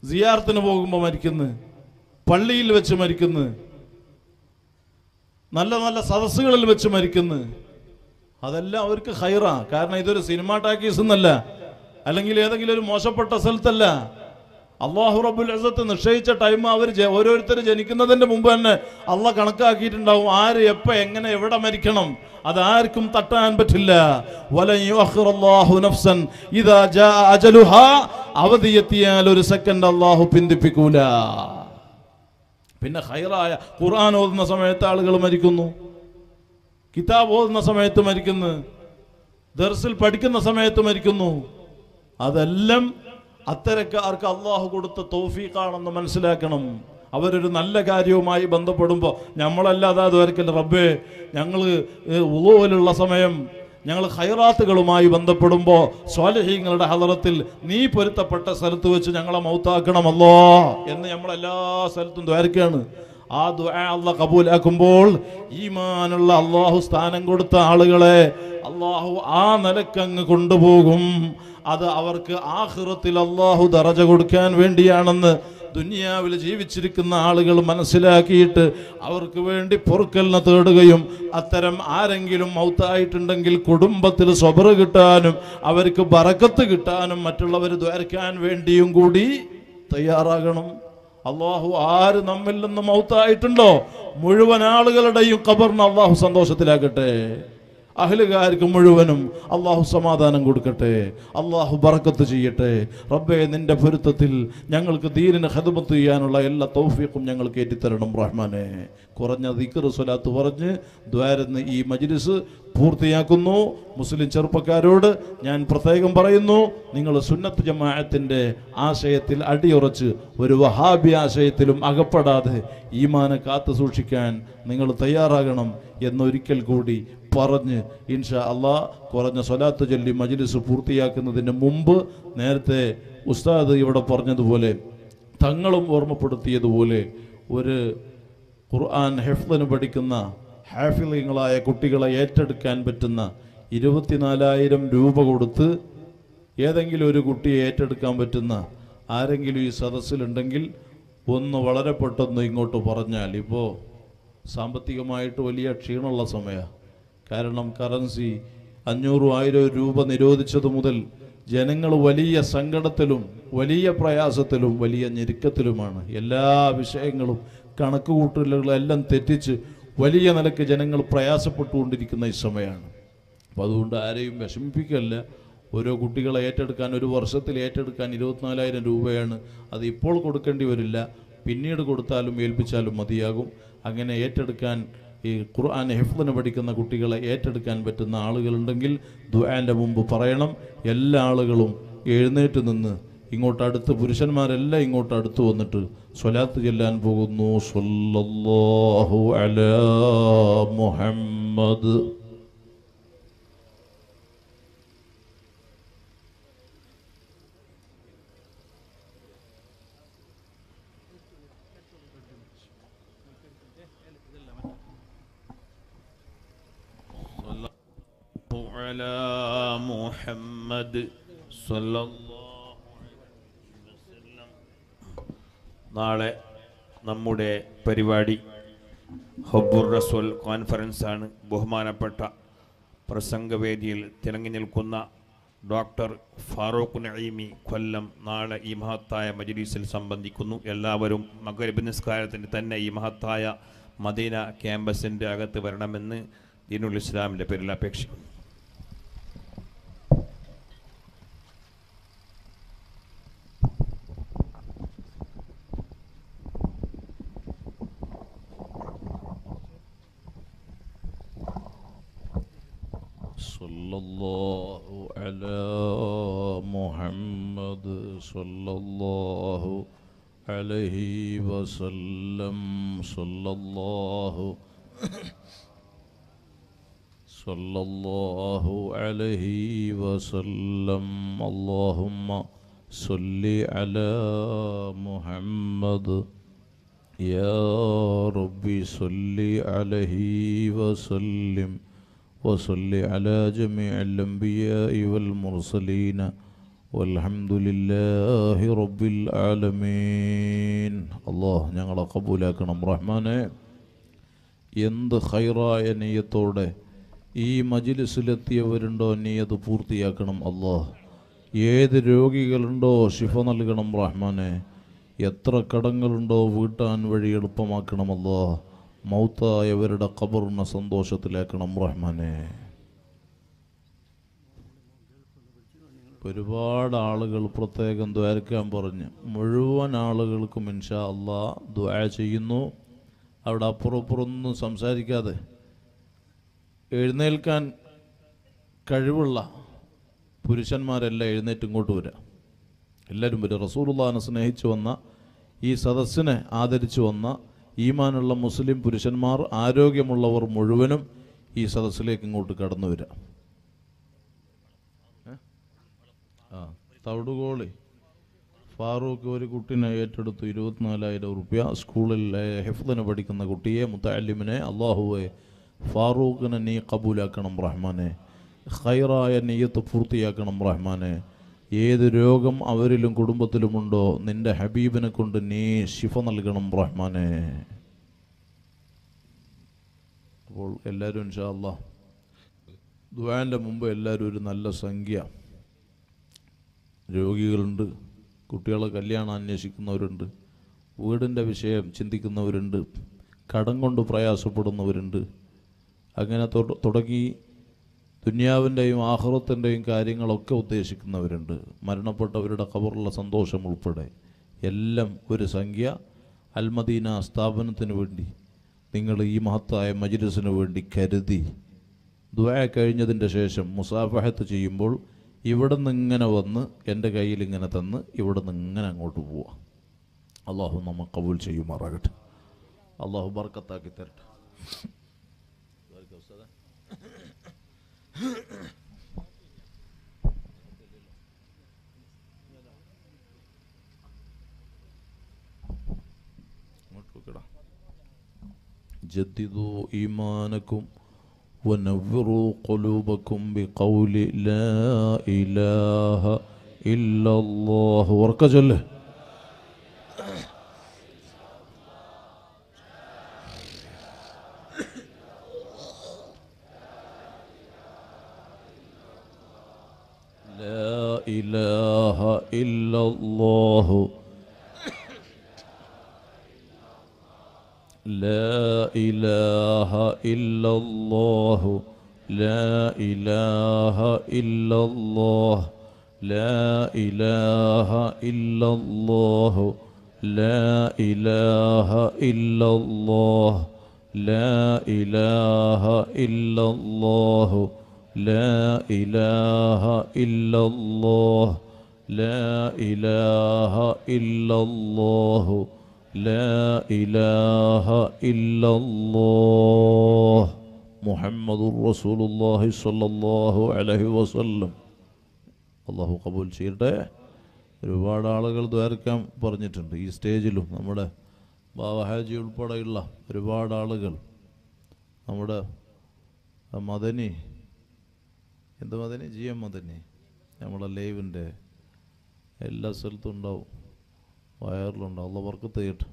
സിയാർത്തിന് പോകുമ്പോൾ മരിക്കുന്നു. പള്ളിയിൽ വെച്ച് മരിക്കുന്നു. നല്ല നല്ല സദസ്സുകളിൽ വെച്ച് മരിക്കുന്നു. അതെല്ലാം അവർക്ക് ഹൈറാ കാരണം ഇതൊരു സിനിമ ടാക്കീസ് എന്നല്ല. അല്ലെങ്കിൽ ഏതെങ്കിലും ഒരു മോശപ്പെട്ട സ്ഥലത്തല്ല. അള്ളാഹു റബുൽ അസത്ത് നിശ്ചയിച്ച ടൈം അവർ ഓരോരുത്തർ ജനിക്കുന്നതിന്റെ മുമ്പ് തന്നെ അള്ള കണക്കാക്കിയിട്ടുണ്ടാവും ആര് എപ്പോൾ എങ്ങനെ എവിടെ മരിക്കണം. അത് ആർക്കും തട്ടാൻ പറ്റില്ല. അവധി എത്തിയാൽ ഒരു സെക്കൻഡ് അള്ളാഹു പിന്തിപ്പിക്കൂല. പിന്നെ ഹൈറായ ഖുർആൻ ഓതുന്ന സമയത്ത് ആളുകൾ മരിക്കുന്നു. കിതാബ് ഓതുന്ന സമയത്ത് മരിക്കുന്നു. ദർസിൽ പഠിക്കുന്ന സമയത്ത് മരിക്കുന്നു. അതെല്ലാം അത്തരക്കാർക്ക് അള്ളാഹു കൊടുത്ത തോഫീഖാണെന്ന് മനസ്സിലാക്കണം. അവരൊരു നല്ല കാര്യവുമായി ബന്ധപ്പെടുമ്പോൾ നമ്മളല്ലാതെ അതുവരക്കല്ല റബ്ബേ ഞങ്ങൾ ഉളവിലുള്ള സമയം ഞങ്ങൾ ഹൈറാത്തുകളുമായി ബന്ധപ്പെടുമ്പോൾ സ്വാലഹീങ്ങളുടെ ഹലറത്തിൽ നീ പൊരുത്തപ്പെട്ട സ്ഥലത്ത് വെച്ച് ഞങ്ങളെ മൗത്താക്കണമല്ലോ എന്ന് നമ്മൾ എല്ലാ സ്ഥലത്തും ദ്വാരക്കാണ് ആ ദുആ അല്ല കബൂലാക്കുമ്പോൾ ഈമാനുള്ള അള്ളാഹു സ്ഥാനം കൊടുത്ത ആളുകളെ അള്ളാഹു ആ നിലക്കങ്ങ് കൊണ്ടുപോകും. അത് അവർക്ക് ആഹ്റത്തിൽ അള്ളാഹു ദറജ കൊടുക്കാൻ വേണ്ടിയാണെന്ന് ദുനിയാവിൽ ജീവിച്ചിരിക്കുന്ന ആളുകൾ മനസ്സിലാക്കിയിട്ട് അവർക്ക് വേണ്ടി പൊറുക്കലിനെ തേടുകയും അത്തരം ആരെങ്കിലും മൗത്തായിട്ടുണ്ടെങ്കിൽ കുടുംബത്തിൽ സ്വബറ് കിട്ടാനും അവർക്ക് ബറക്കത്ത് കിട്ടാനും മറ്റുള്ളവർ ദ്വാരക്കാൻ വേണ്ടിയും കൂടി തയ്യാറാകണം. അള്ളാഹു ആര് നമ്മിൽ നിന്ന് മൗത്തായിട്ടുണ്ടോ? മുഴുവൻ ആളുകളുടെയും കബറിന് അള്ളാഹു സന്തോഷത്തിലാക്കട്ടെ. അഹലുകാർക്ക് മുഴുവനും അള്ളാഹു സമാധാനം കൊടുക്കട്ടെ അള്ളാഹു ബറക്കത്ത് ചെയ്യട്ടെ. റബ്ബെ നിന്റെ പൊരുത്തത്തിൽ ഞങ്ങൾക്ക് ദീനിന് ഹദമത്ത് ചെയ്യാനുള്ള എല്ലാ തൗഫീഖും ഞങ്ങൾക്ക് ഏറ്റിത്തരണം റഹ്മാനെ. കുറഞ്ഞ ദിക്കർ സ്വലാത്ത് പറഞ്ഞ് ദ്വാരന്ന് ഈ മജ്ലിസ് പൂർത്തിയാക്കുന്നു. മുസ്ലിം ചെറുപ്പക്കാരോട് ഞാൻ പ്രത്യേകം പറയുന്നു നിങ്ങൾ സുന്നത്ത് ജമാഅത്തിന്റെ ആശയത്തിൽ അടിയുറച്ച് ഒരു വഹാബി ആശയത്തിലും അകപ്പെടാതെ ഈമാനെ കാത്തു സൂക്ഷിക്കാൻ നിങ്ങൾ തയ്യാറാകണം എന്നൊരിക്കൽ കൂടി പറഞ്ഞ് ഇൻഷാ അള്ളാ കുറഞ്ഞ സ്വലാത്ത് ചൊല്ലി മജ്ലിസ് പൂർത്തിയാക്കുന്നതിന് മുമ്പ് നേരത്തെ ഉസ്താദ് ഇവിടെ പറഞ്ഞതുപോലെ തങ്ങളും ഓർമ്മപ്പെടുത്തിയതുപോലെ ഒരു ഖുർആൻ ഹെഫ്ലിന് പഠിക്കുന്ന ഹാഫിലിങ്ങളായ കുട്ടികളെ ഏറ്റെടുക്കാൻ പറ്റുന്ന ഇരുപത്തിനാലായിരം രൂപ കൊടുത്ത് ഏതെങ്കിലും ഒരു കുട്ടിയെ ഏറ്റെടുക്കാൻ പറ്റുന്ന ആരെങ്കിലും ഈ സദസ്സിലുണ്ടെങ്കിൽ ഒന്ന് വളരെ പെട്ടെന്ന് ഇങ്ങോട്ട് പറഞ്ഞാൽ ഇപ്പോൾ സാമ്പത്തികമായിട്ട് വലിയ ക്ഷീണമുള്ള സമയമാണ് കാരണം കറൻസി അഞ്ഞൂറും ആയിരം രൂപ നിരോധിച്ചത് മുതൽ ജനങ്ങൾ വലിയ സങ്കടത്തിലും വലിയ പ്രയാസത്തിലും വലിയ ഞെരുക്കത്തിലുമാണ്. എല്ലാ വിഷയങ്ങളും കണക്കുകൂട്ടലുകളെല്ലാം തെറ്റിച്ച് വലിയ നിലയ്ക്ക് ജനങ്ങൾ പ്രയാസപ്പെട്ടുകൊണ്ടിരിക്കുന്ന ഈ സമയമാണ്. അപ്പം അതുകൊണ്ട് ആരെയും വിഷമിപ്പിക്കല്ല. ഓരോ കുട്ടികളെ ഏറ്റെടുക്കാൻ ഒരു വർഷത്തിൽ ഏറ്റെടുക്കാൻ ഇരുപത്തിനാലായിരം രൂപയാണ് അത് ഇപ്പോൾ കൊടുക്കേണ്ടി വരില്ല. പിന്നീട് കൊടുത്താലും ഏൽപ്പിച്ചാലും മതിയാകും. അങ്ങനെ ഏറ്റെടുക്കാൻ ഈ ഖുർആൻ ഹെഫ്ലിന് പഠിക്കുന്ന കുട്ടികളെ ഏറ്റെടുക്കാൻ പറ്റുന്ന ആളുകളുണ്ടെങ്കിൽ ദുആന്റെ മുമ്പ് പറയണം. എല്ലാ ആളുകളും എഴുന്നേറ്റ് നിന്ന് ഇങ്ങോട്ടടുത്ത് പുരുഷന്മാരെല്ലാം ഇങ്ങോട്ട് അടുത്ത് വന്നിട്ട് സ്വലാത്ത് ചെല്ലാൻ പോകുന്നു. സ്വല്ലല്ലാഹു അലാ മുഹമ്മദ്. على محمد صلى الله عليه وسلم നാളെ നമ്മുടെ പരിപാടി ഹബ്ബുർ റസൂൽ കോൺഫറൻസ് ആണ് ബഹുമാനപ്പെട്ട പ്രസംഗവേദിയിൽ തിളങ്ങി നിൽക്കുന്ന ഡോക്ടർ ഫാറൂഖ് നഈമി കൊല്ലം നാളെ ഈ മഹത്തായ മജ്ലിസിൽ സംബന്ധിക്കുന്നു എല്ലാവരും മകരബ് നിസ്കാരത്തിന് തന്നെ ഈ മഹത്തായ മദീന ക്യാമ്പസിൻ്റെ അകത്ത് വരണമെന്ന് ദീനുൽ ഇസ്ലാമിൻ്റെ പേരിൽ അപേക്ഷിക്കുന്നു صلى الله على محمد صلى الله عليه وسلم. صلى الله صلى الله عليه وسلم. اللهم صل على محمد. يا ربي صل عليه وسلم. وصل على جميع الأنبياء والمرسلين والحمد لله رب العالمين الله ഞങ്ങളെ കബൂലാക്കണം റഹ്മാനെ എന്ത് ഹൈറായ നെയ്യത്തോടെ ഈ മജിലിസിലെത്തിയവരുണ്ടോ നീ അത് പൂർത്തിയാക്കണം അള്ളാഹ് ഏത് രോഗികളുണ്ടോ ശിഫ നൽകണം റഹ്മാനെ എത്ര കടങ്ങളുണ്ടോ വീട്ടാൻ വഴി എളുപ്പമാക്കണമല്ലോ മൗത്തായവരുടെ ഖബറിനെ സന്തോഷത്തിലാക്കണം റഹ്മാനെ. ഒരുപാട് ആളുകൾ പ്രത്യേകം ദ്വാരക്കാൻ പറഞ്ഞ് മുഴുവൻ ആളുകൾക്കും ഇൻഷാ അള്ളാ ദ്വാര ചെയ്യുന്നു. അവിടെ അപ്പുറപ്പുറമൊന്നും സംസാരിക്കാതെ എഴുന്നേൽക്കാൻ കഴിവുള്ള പുരുഷന്മാരെല്ലാം എഴുന്നേറ്റ് ഇങ്ങോട്ട് വരാം എല്ലാവരും വരും റസൂലുള്ളാഹിനെ സ്നേഹിച്ചു വന്ന ഈ സദസ്സിനെ ആദരിച്ചു വന്ന ഈമാനുള്ള മുസ്ലിം പുരുഷന്മാർ ആരോഗ്യമുള്ളവർ മുഴുവനും ഈ സദസ്സിലേക്ക് ഇങ്ങോട്ട് കടന്നു വരാം. തവിടുകോളി. ഫാറൂഖ് ഒരു കുട്ടിനെ ഏറ്റെടുത്തു ഇരുപത്തിനാലായിരം റുപ്യ. സ്കൂളിൽ ഹെഫ്ദിന് പഠിക്കുന്ന കുട്ടിയെ മുത്തല്ലിമിനെ അള്ളാഹുവെ ഫാറൂഖിനെ നീ കബൂലാക്കണം റഹ്മാനെ. ഖൈറായ നെയ്യത്ത് പൂർത്തിയാക്കണം റഹ്മാനെ. ഏത് രോഗം അവരിലും കുടുംബത്തിലുമുണ്ടോ നിന്റെ ഹബീബിനെ കൊണ്ട് നീ ശിഫ നൽകണം റഹ്മാനെ. അപ്പോൾ എല്ലാവരും ഇൻഷാ അല്ലാ ദ്വാന്റെ മുമ്പ് എല്ലാവരും ഒരു നല്ല സംഖ്യ. രോഗികളുണ്ട് കുട്ടികളെ കല്യാണം അന്വേഷിക്കുന്നവരുണ്ട് വീടിന്റെ വിഷയം ചിന്തിക്കുന്നവരുണ്ട് കടം കൊണ്ട് പ്രയാസപ്പെടുന്നവരുണ്ട്. അങ്ങനെ തൊട- തുടങ്ങി ദുന്യാവിന്റെയും ആഹ്റത്തിന്റെയും കാര്യങ്ങളൊക്കെ ഉദ്ദേശിക്കുന്നവരുണ്ട്. മരണപ്പെട്ടവരുടെ കബറുള്ള സന്തോഷം ഉൾപ്പെടെ എല്ലാം ഒരു സംഖ്യ. അൽമദീന സ്ഥാപനത്തിന് വേണ്ടി നിങ്ങൾ ഈ മഹത്തായ മജ്ലിസിന് വേണ്ടി കരുതി. ദ്വയ കഴിഞ്ഞതിന്റെ ശേഷം മുസാഫഹത്ത് ചെയ്യുമ്പോൾ ഇവിടെ നിന്ന് ഇങ്ങനെ വന്ന് എന്റെ കയ്യിൽ ഇങ്ങനെ തന്ന് ഇവിടെ നിന്ന് ഇങ്ങനെ അങ്ങോട്ട് പോവാം. അള്ളാഹു നമ്മ കബൂൽ ചെയ്യുമാറാകട്ടെ. അള്ളാഹു ബർക്കത്താക്കി തരട്ടെ. جددوا إيمانكم ونوروا قلوبكم بقول لا إله إلا الله. وركز له إلا الله لا إله إلا الله محمد رسول الله صلى الله عليه وسلم അള്ളാഹു കബൂൽ ചെയ്യട്ടെ ഒരുപാട് ആളുകൾ ദ്വാരക്കാൻ പറഞ്ഞിട്ടുണ്ട് ഈ സ്റ്റേജിലും നമ്മുടെ ബാബഹാജി ഉൾപ്പെടെയുള്ള ഒരുപാട് ആളുകൾ നമ്മുടെ ആ മദനി എന്ത് മദനി ജി എം മദനി നമ്മുടെ ലൈവിൻ്റെ എല്ലാ സ്ഥലത്തും ഉണ്ടാവും വയറിലുണ്ടാവും അള്ള വർക്ക് ചെയ്യട്ടെ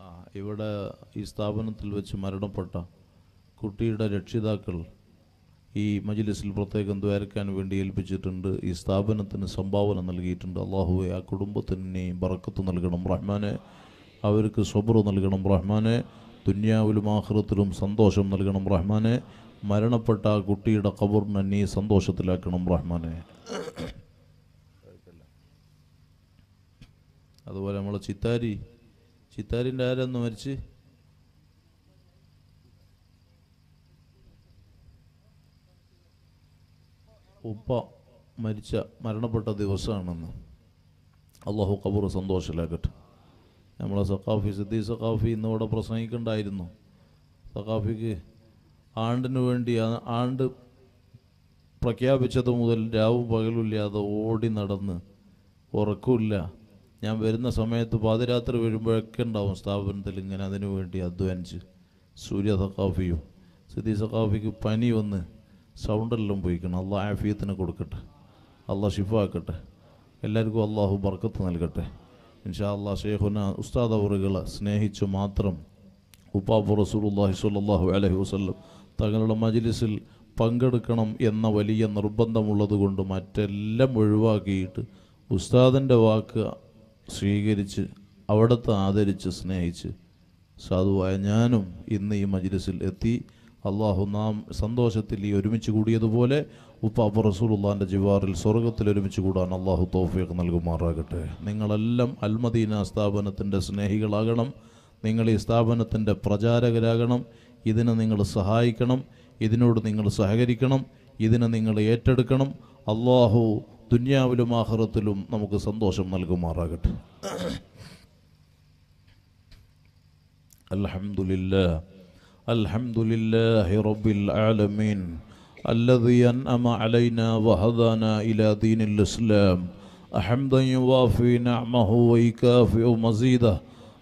ആ ഇവിടെ ഈ സ്ഥാപനത്തിൽ വെച്ച് മരണപ്പെട്ട കുട്ടിയുടെ രക്ഷിതാക്കൾ ഈ മജ്ലിസിൽ പ്രത്യേകം ദ്വാരക്കാൻ വേണ്ടി ഏൽപ്പിച്ചിട്ടുണ്ട്. ഈ സ്ഥാപനത്തിന് സംഭാവന നൽകിയിട്ടുണ്ട്. അള്ളാഹുവെ ആ കുടുംബത്തിന് ബറക്കത്ത് നൽകണം. റഹ്മാനെ അവർക്ക് സ്വബറ് നൽകണം. റഹ്മാനെ ദുന്യാവിലും ആഹ്റത്തിലും സന്തോഷം നൽകണം. റഹ്മാനെ മരണപ്പെട്ട ആ കുട്ടിയുടെ ഖബറിനെ നീ സന്തോഷത്തിലാക്കണം റഹ്മാനെ അതുപോലെ നമ്മളെ ചിത്താരി ചിത്താരിന്റെ ആരെന്ന് മരിച്ച്? ഉപ്പ മരിച്ച മരണപ്പെട്ട ദിവസമാണെന്ന്. അള്ളാഹു കബൂർ സന്തോഷത്തിലാക്കട്ടെ. നമ്മളെ സഖാഫി സിദ്ദീ സഖാഫി ഇന്നിവിടെ പ്രസംഗിക്കണ്ടായിരുന്നു. സഖാഫിക്ക് ആണ്ടിന് വേണ്ടി ആണ്ട് പ്രഖ്യാപിച്ചത് മുതൽ രാവും പകലുമില്ലാതെ ഓടി നടന്ന്. ഉറക്കമില്ല ഞാൻ വരുന്ന സമയത്ത് പാതിരാത്രി വരുമ്പോഴൊക്കെ ഉണ്ടാവും സ്ഥാപനത്തിൽ ഇങ്ങനെ അതിനു വേണ്ടി അധ്വാനിച്ച്. സൂര്യ സഖാഫിയും സിദി സഖാഫിക്ക് പനി വന്ന് സൗണ്ടെല്ലാം പോയിക്കണം. അള്ളാഹ് ആഫിയത്തിന് കൊടുക്കട്ടെ. അള്ളാഹ് ഷിഫാക്കട്ടെ എല്ലാവർക്കും അള്ളാഹു ബർക്കത്ത് നൽകട്ടെ. ഇൻഷാ അള്ളാഹ് ഷെയ്ഖുന ഉസ്താദ് അവറുകളെ സ്നേഹിച്ചു മാത്രം ഉപ്പാപ്പു റസൂലുള്ളാഹി സ്വല്ലല്ലാഹു അലഹി വസല്ലം തങ്ങളുടെ മജിലിസിൽ പങ്കെടുക്കണം എന്ന വലിയ നിർബന്ധമുള്ളത് കൊണ്ട് മറ്റെല്ലാം ഒഴിവാക്കിയിട്ട് ഉസ്താദിന്റെ വാക്ക് സ്വീകരിച്ച് അവിടുത്തെ ആദരിച്ച് സ്നേഹിച്ച് സാധുവായ ഞാനും ഇന്ന് ഈ മജിലിസിൽ എത്തി. അള്ളാഹു നാം സന്തോഷത്തിൽ ഈ ഒരുമിച്ച് കൂടിയതുപോലെ ഉപ്പാപ്പ റസൂലുള്ളാന്റെ ജിവാറിൽ സ്വർഗത്തിൽ ഒരുമിച്ച് കൂടാൻ അള്ളാഹു തോഫിയൊക്കെ നൽകുമാറാകട്ടെ. നിങ്ങളെല്ലാം അൽമദീന സ്ഥാപനത്തിന്റെ സ്നേഹികളാകണം. നിങ്ങൾ ഈ സ്ഥാപനത്തിന്റെ പ്രചാരകരാകണം. ഇതിനെ നിങ്ങൾ സഹായിക്കണം ഇതിനോട് നിങ്ങൾ സഹകരിക്കണം ഇതിനെ നിങ്ങൾ ഏറ്റെടുക്കണം അള്ളാഹു ദുന്യാവിലും ആഹ്റത്തിലും നമുക്ക് സന്തോഷം നൽകുമാറാകട്ടെ الحمد لله الحمد لله رب العالمين الذي أنعم علينا وهدانا إلى دين الإسلام حمدا يوافي نعمه ويكافئ مزيده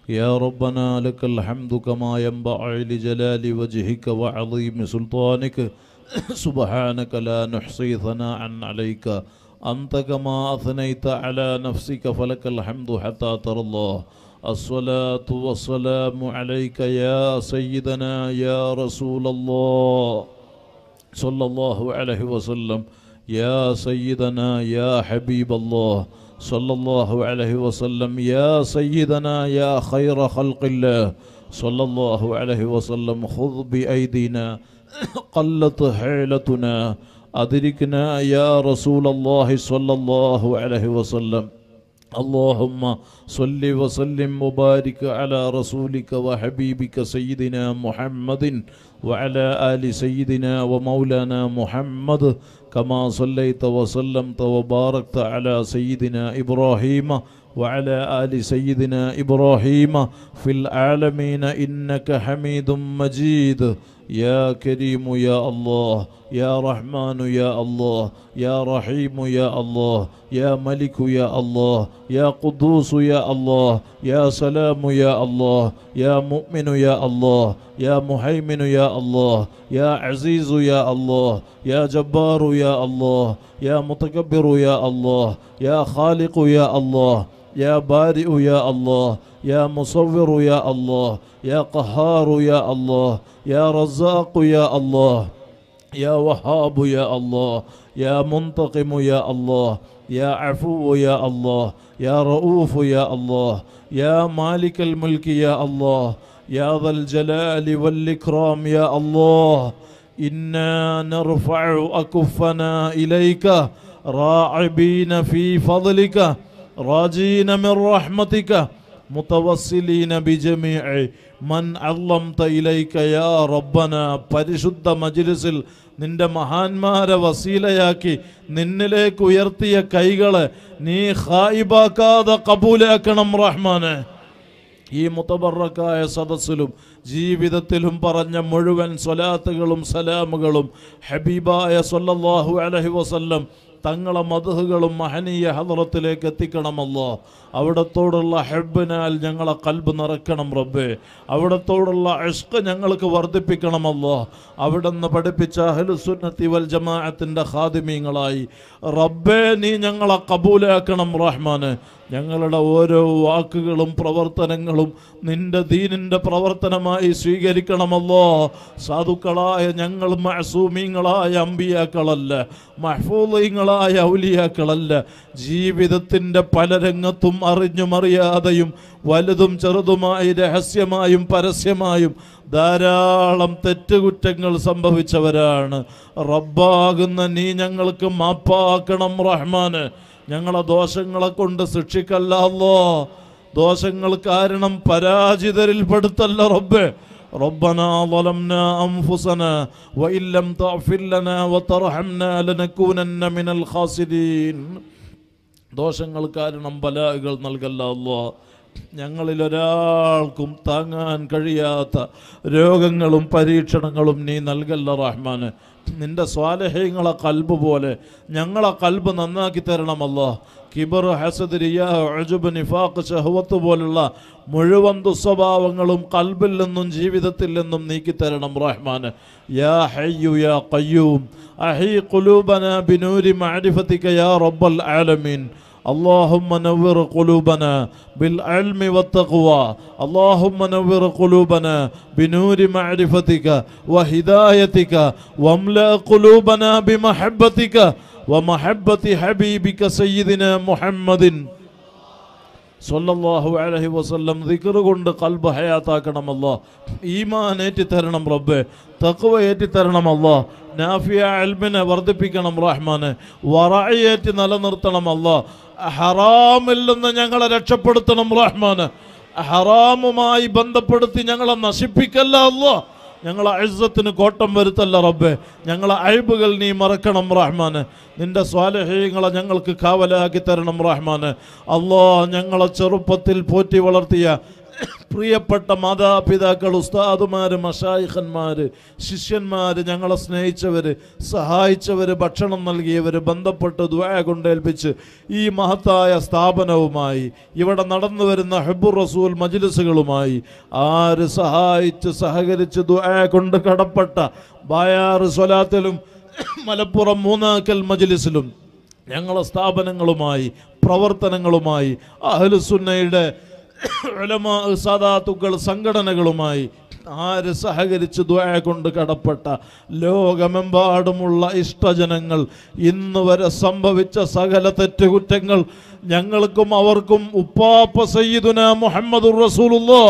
يا ربنا لك الحمد كما ينبغي لجلال وجهك وعظيم سلطانك. سبحانك لا نحصي ثناء عليك. أنت كما أثنيت على نفسك فلك الحمد حتى ترى الله. الصلاة والسلام عليك يا سيدنا يا رسول الله. صلى الله عليه وسلم. يا سيدنا يا حبيب الله. صلى الله عليه وسلم يا سيدنا يا خير خلق الله صلى الله عليه وسلم خذ بأيدينا قلت حيلتنا أدركنا يا رسول الله صلى الله عليه وسلم اللهم صل وسلم وبارك على رسولك وحبيبك سيدنا محمد وعلى آل سيدنا ومولانا محمد كما صليت وسلمت وباركت على سيدنا إبراهيم وعلى آل سيدنا إبراهيم في العالمين إنك حميد مجيد يا كريم يا الله يا رحمن يا الله يا رحيم يا الله يا ملك يا الله يا قدوس يا الله يا سلام يا الله يا مؤمن يا الله يا مهيمن يا الله يا عزيز يا الله يا جبار يا الله يا متكبر يا الله يا خالق يا الله يا بارئ يا الله يا مصور يا الله يا قهار يا الله يا رزاق يا الله يا وهاب يا الله يا منتقم يا الله يا عفو يا الله يا رؤوف يا الله يا مالك الملك يا الله يا ذا الجلال والإكرام يا الله. إنا نرفع أكفنا إليك راعبين في فضلك راجين من رحمتك മൻ അള്ളം യാ പരിശുദ്ധ മജിലിസിൽ നിന്റെ മഹാന്മാരെ വസീലയാക്കി നിന്നിലേക്ക് ഉയർത്തിയ കൈകളെ നീ ഹായിബാക്കാതെ കബൂലാക്കണം റഹ്മാനെ. ഈ മുത്തബറക്കായ സദസ്സിലും ജീവിതത്തിലും പറഞ്ഞ മുഴുവൻ സ്വലാത്തുകളും സലാമുകളും ഹബീബായ സൊല്ലാഹു അലഹി വസല്ലം തങ്ങളെ മതഹുകളും മഹനീയ ഹദറത്തിലേക്ക് എത്തിക്കണമല്ലോ. അവിടത്തോടുള്ള ഹെബിനാൽ ഞങ്ങളെ കൽബ് നിറക്കണം റബ്ബേ. അവിടത്തോടുള്ള ഇഷ്ക് ഞങ്ങൾക്ക് വർദ്ധിപ്പിക്കണമല്ലോ. അവിടെ നിന്ന് പഠിപ്പിച്ച ഹലുസുന്നത്തി വൽ ജമാഅത്തിന്റെ ഖാദിമീങ്ങളായി. റബ്ബേ നീ ഞങ്ങളെ കബൂലാക്കണം റഹ്മാന്. ഞങ്ങളുടെ ഓരോ വാക്കുകളും പ്രവർത്തനങ്ങളും നിന്റെ ദീനിന്റെ പ്രവർത്തനമായി സ്വീകരിക്കണമല്ലോ. സാധുക്കളായ ഞങ്ങൾ മഹസൂമീങ്ങളായ അമ്പിയാക്കളല്ല. മഹ്ഫൂലീങ്ങളായ ഔലിയാക്കളല്ല. ജീവിതത്തിന്റെ പല രംഗത്തും അറിഞ്ഞും അറിയാതെയും വലുതും ചെറുതുമായി രഹസ്യമായും പരസ്യമായും ധാരാളം തെറ്റുകുറ്റങ്ങൾ സംഭവിച്ചവരാണ്. റബ്ബാകുന്ന നീ ഞങ്ങൾക്ക് മാപ്പാക്കണം റഹ്മാന്. ഞങ്ങളെ ദോഷങ്ങളെ കൊണ്ട് ശിക്ഷിക്കല്ലോ ദോഷങ്ങൾ കാരണം പരാജിതരിൽപ്പെടുത്തല്ല റബ്ബേ. ربنا ظلمنا أنفسنا وإن لم تغفر لنا وترحمنا لنكونن من الخاسرين ദോഷങ്ങൾ കാരണം ബലാകൾ നൽകല്ല അല്ലോ ഞങ്ങളിൽ ഒരാൾക്കും താങ്ങാൻ കഴിയാത്ത രോഗങ്ങളും പരീക്ഷണങ്ങളും നീ നൽകല്ല റഹ്മാന് നിന്റെ സ്വാലഹ്യങ്ങളെ കൽബ് പോലെ ഞങ്ങളെ കൽബ് നന്നാക്കി തരണമല്ലോ കിബർ ഹസദ് റിയാ അജുബ് നിഫാഖ് ഷഹവത്ത് പോലുള്ള മുഴുവൻ ദുസ്വഭാവങ്ങളും കൽബിൽ നിന്നും ജീവിതത്തിൽ നിന്നും നീക്കി തരണം റഹ്മാന് യാ ഹയ്യു യാ ഖയ്യൂം അഹി ഖുലൂബന ബിനൂരി മഅരിഫതിക യാ റബ്ബൽ ആലമീൻ اللهم نور قلوبنا بالعلم والتقوى اللهم نور قلوبنا بنور معرفتك وهدايتك واملأ قلوبنا بمحبتك ومحبة حبيبك سيدنا محمد സല്ലല്ലാഹു അലൈഹി വസല്ലം ദിക്ർ കൊണ്ട് കൽബ് ഹയാത്താക്കണമല്ലോ ഈമാൻ ഏറ്റി തരണം റബ്ബേ തഖ്വ ഏറ്റി തരണമല്ലോ നാഫിയ അൽമിനെ വർദ്ധിപ്പിക്കണം റഹ്മാനെ വറയേറ്റി നിലനിർത്തണമല്ലോ ഹറാമിൽ നിന്ന് ഞങ്ങളെ രക്ഷപ്പെടുത്തണം റഹ്മാന് ഹറാമുമായി ബന്ധപ്പെടുത്തി ഞങ്ങളെ നശിപ്പിക്കല്ല അല്ലോ ഞങ്ങളെ അഴുസത്തിന് കോട്ടം വരുത്തല്ല റബ്ബെ. ഞങ്ങളെ അഴിബുകൾ നീ മറക്കണം റഹ്മാന്. നിന്റെ സ്വാലഹീങ്ങളെ ഞങ്ങൾക്ക് കാവലാക്കി തരണം റഹ്മാന്. അള്ളാ ഞങ്ങളെ ചെറുപ്പത്തിൽ പോറ്റി വളർത്തിയ പ്രിയപ്പെട്ട മാതാപിതാക്കൾ ഉസ്താദുമാർ മഷായിഖന്മാർ ശിഷ്യന്മാർ ഞങ്ങളെ സ്നേഹിച്ചവർ സഹായിച്ചവർ ഭക്ഷണം നൽകിയവർ ബന്ധപ്പെട്ട് ദ്വായ കൊണ്ടേൽപ്പിച്ച് ഈ മഹത്തായ സ്ഥാപനവുമായി ഇവിടെ നടന്നു വരുന്ന ഹെബുർ റസൂൽ മജ്ലിസുകളുമായി ആര് സഹായിച്ച് സഹകരിച്ച് ദ്വായ കൊണ്ട് കടപ്പെട്ട ബായാറ് സ്വലാത്തിലും മലപ്പുറം മൂന്നാക്കൽ മജ്ലിസിലും ഞങ്ങളെ സ്ഥാപനങ്ങളുമായി പ്രവർത്തനങ്ങളുമായി അഹ്ലുസുന്നയുടെ സാദാത്തുക്കൾ സംഘടനകളുമായി ആര് സഹകരിച്ച് ദ്വയ കൊണ്ട് കടപ്പെട്ട ലോകമെമ്പാടുമുള്ള ഇഷ്ടജനങ്ങൾ ഇന്ന് വരെ സംഭവിച്ച സകല തെറ്റുകുറ്റങ്ങൾ ഞങ്ങൾക്കും അവർക്കും ഉപ്പാപ്പ സയ്യിദുന മുഹമ്മദുർ റസൂലുള്ളാ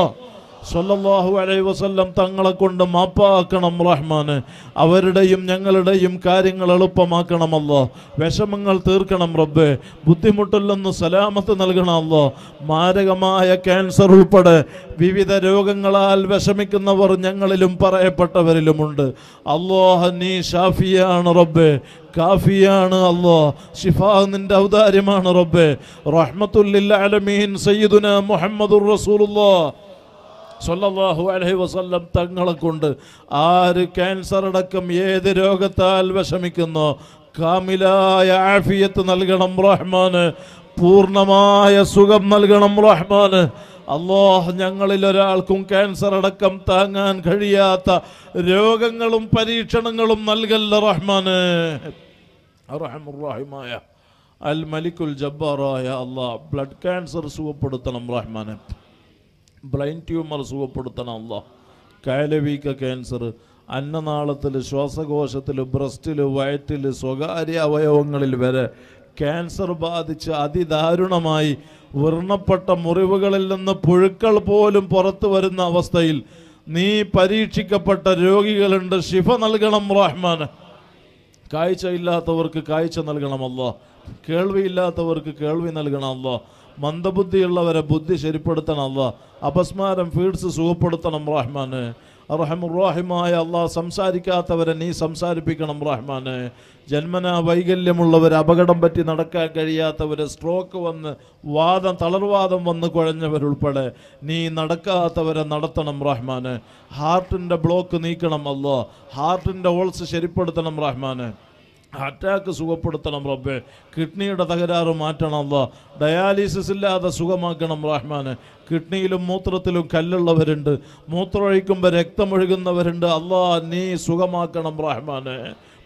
സല്ലല്ലാഹു അലൈഹി വസല്ലം തങ്ങളെ കൊണ്ട് മാപ്പാക്കണം റഹ്മാന്. അവരുടെയും ഞങ്ങളുടെയും കാര്യങ്ങൾ എളുപ്പമാക്കണമല്ലോ വിഷമങ്ങൾ തീർക്കണം റബ്ബേ. ബുദ്ധിമുട്ടില്ലെന്ന് സലാമത്ത് നൽകണമല്ലോ മാരകമായ ക്യാൻസർ ഉൾപ്പെടെ വിവിധ രോഗങ്ങളാൽ വിഷമിക്കുന്നവർ ഞങ്ങളിലും പറയപ്പെട്ടവരിലുമുണ്ട്. അള്ളാഹ് നീ ഷാഫിയാണ് റബ്ബേ. കാഫിയാണ് അല്ലോ. ഷിഫാ നിന്റെ ഔദാര്യമാണ് റബ്ബേ. റഹ്മത്തുല്ലിൽ അലമീൻ സയ്യിദുന മുഹമ്മദുർ റസൂലുള്ളാഹ് സല്ലല്ലാഹു അലഹി വസല്ലം തങ്ങളെ കൊണ്ട് ആര് ക്യാൻസർ അടക്കം ഏത് രോഗത്താൽ വിഷമിക്കുന്നോ കാമിലായ ആഫിയത്ത് നൽകണം റഹ്മാന് പൂർണമായ സുഖം നൽകണം റഹ്മാന്. അള്ളാഹ് ഞങ്ങളിൽ ഒരാൾക്കും ക്യാൻസർ അടക്കം താങ്ങാൻ കഴിയാത്ത രോഗങ്ങളും പരീക്ഷണങ്ങളും നൽകല്ല റഹ്മാന്. റഹ്മായ അൽ മലിക്കുൽ ജബ്ബാറായ അള്ളാഹ് ബ്ലഡ് ക്യാൻസർ സുഖപ്പെടുത്തണം റഹ്മാനെ. ബ്രെയിൻ ട്യൂമർ സുഖപ്പെടുത്തണം അല്ല. കയലവീക്ക ക്യാൻസർ അന്നനാളത്തിൽ ശ്വാസകോശത്തിൽ ബ്രസ്റ്റിൽ വയറ്റിൽ സ്വകാര്യ അവയവങ്ങളിൽ വരെ ക്യാൻസർ ബാധിച്ച് അതിദാരുണമായി വർണപ്പെട്ട മുറിവുകളിൽ നിന്ന് പുഴുക്കൾ പോലും പുറത്തു വരുന്ന അവസ്ഥയിൽ നീ പരീക്ഷിക്കപ്പെട്ട രോഗികളുണ്ട്. ശിഫ നൽകണം റഹ്മാൻ കാഴ്ച ഇല്ലാത്തവർക്ക് കാഴ്ച നൽകണമല്ലോ കേൾവിയില്ലാത്തവർക്ക് കേൾവി നൽകണമല്ലോ മന്ദബുദ്ധിയുള്ളവരെ ബുദ്ധി ശരിപ്പെടുത്തണം അല്ല. അപസ്മാരം ഫീഡ്സ് സുഖപ്പെടുത്തണം റഹ്മാന്. റഹമുറാഹിമായ അള്ളാഹ് സംസാരിക്കാത്തവരെ നീ സംസാരിപ്പിക്കണം റഹ്മാന്. ജന്മന വൈകല്യമുള്ളവർ അപകടം പറ്റി നടക്കാൻ കഴിയാത്തവർ സ്ട്രോക്ക് വന്ന് വാദം തളർവാദം വന്ന് കുഴഞ്ഞവരുൾപ്പെടെ നീ നടക്കാത്തവരെ നടത്തണം റഹ്മാന്. ഹാർട്ടിന്റെ ബ്ലോക്ക് നീക്കണം അല്ലോ ഹാർട്ടിന്റെ ഓൾസ് ശരിപ്പെടുത്തണം റഹ്മാന്. അറ്റാക്ക് സുഖപ്പെടുത്തണം റബ്ബെ. കിഡ്നിയുടെ തകരാറ് മാറ്റണം അല്ല ഡയാലിസിസ് ഇല്ലാതെ സുഖമാക്കണം റഹ്മാന്. കിഡ്നിയിലും മൂത്രത്തിലും കല്ലുള്ളവരുണ്ട്. മൂത്രമൊഴിക്കുമ്പോൾ രക്തമൊഴുകുന്നവരുണ്ട്. അല്ലാ നീ സുഖമാക്കണം റഹ്മാന്.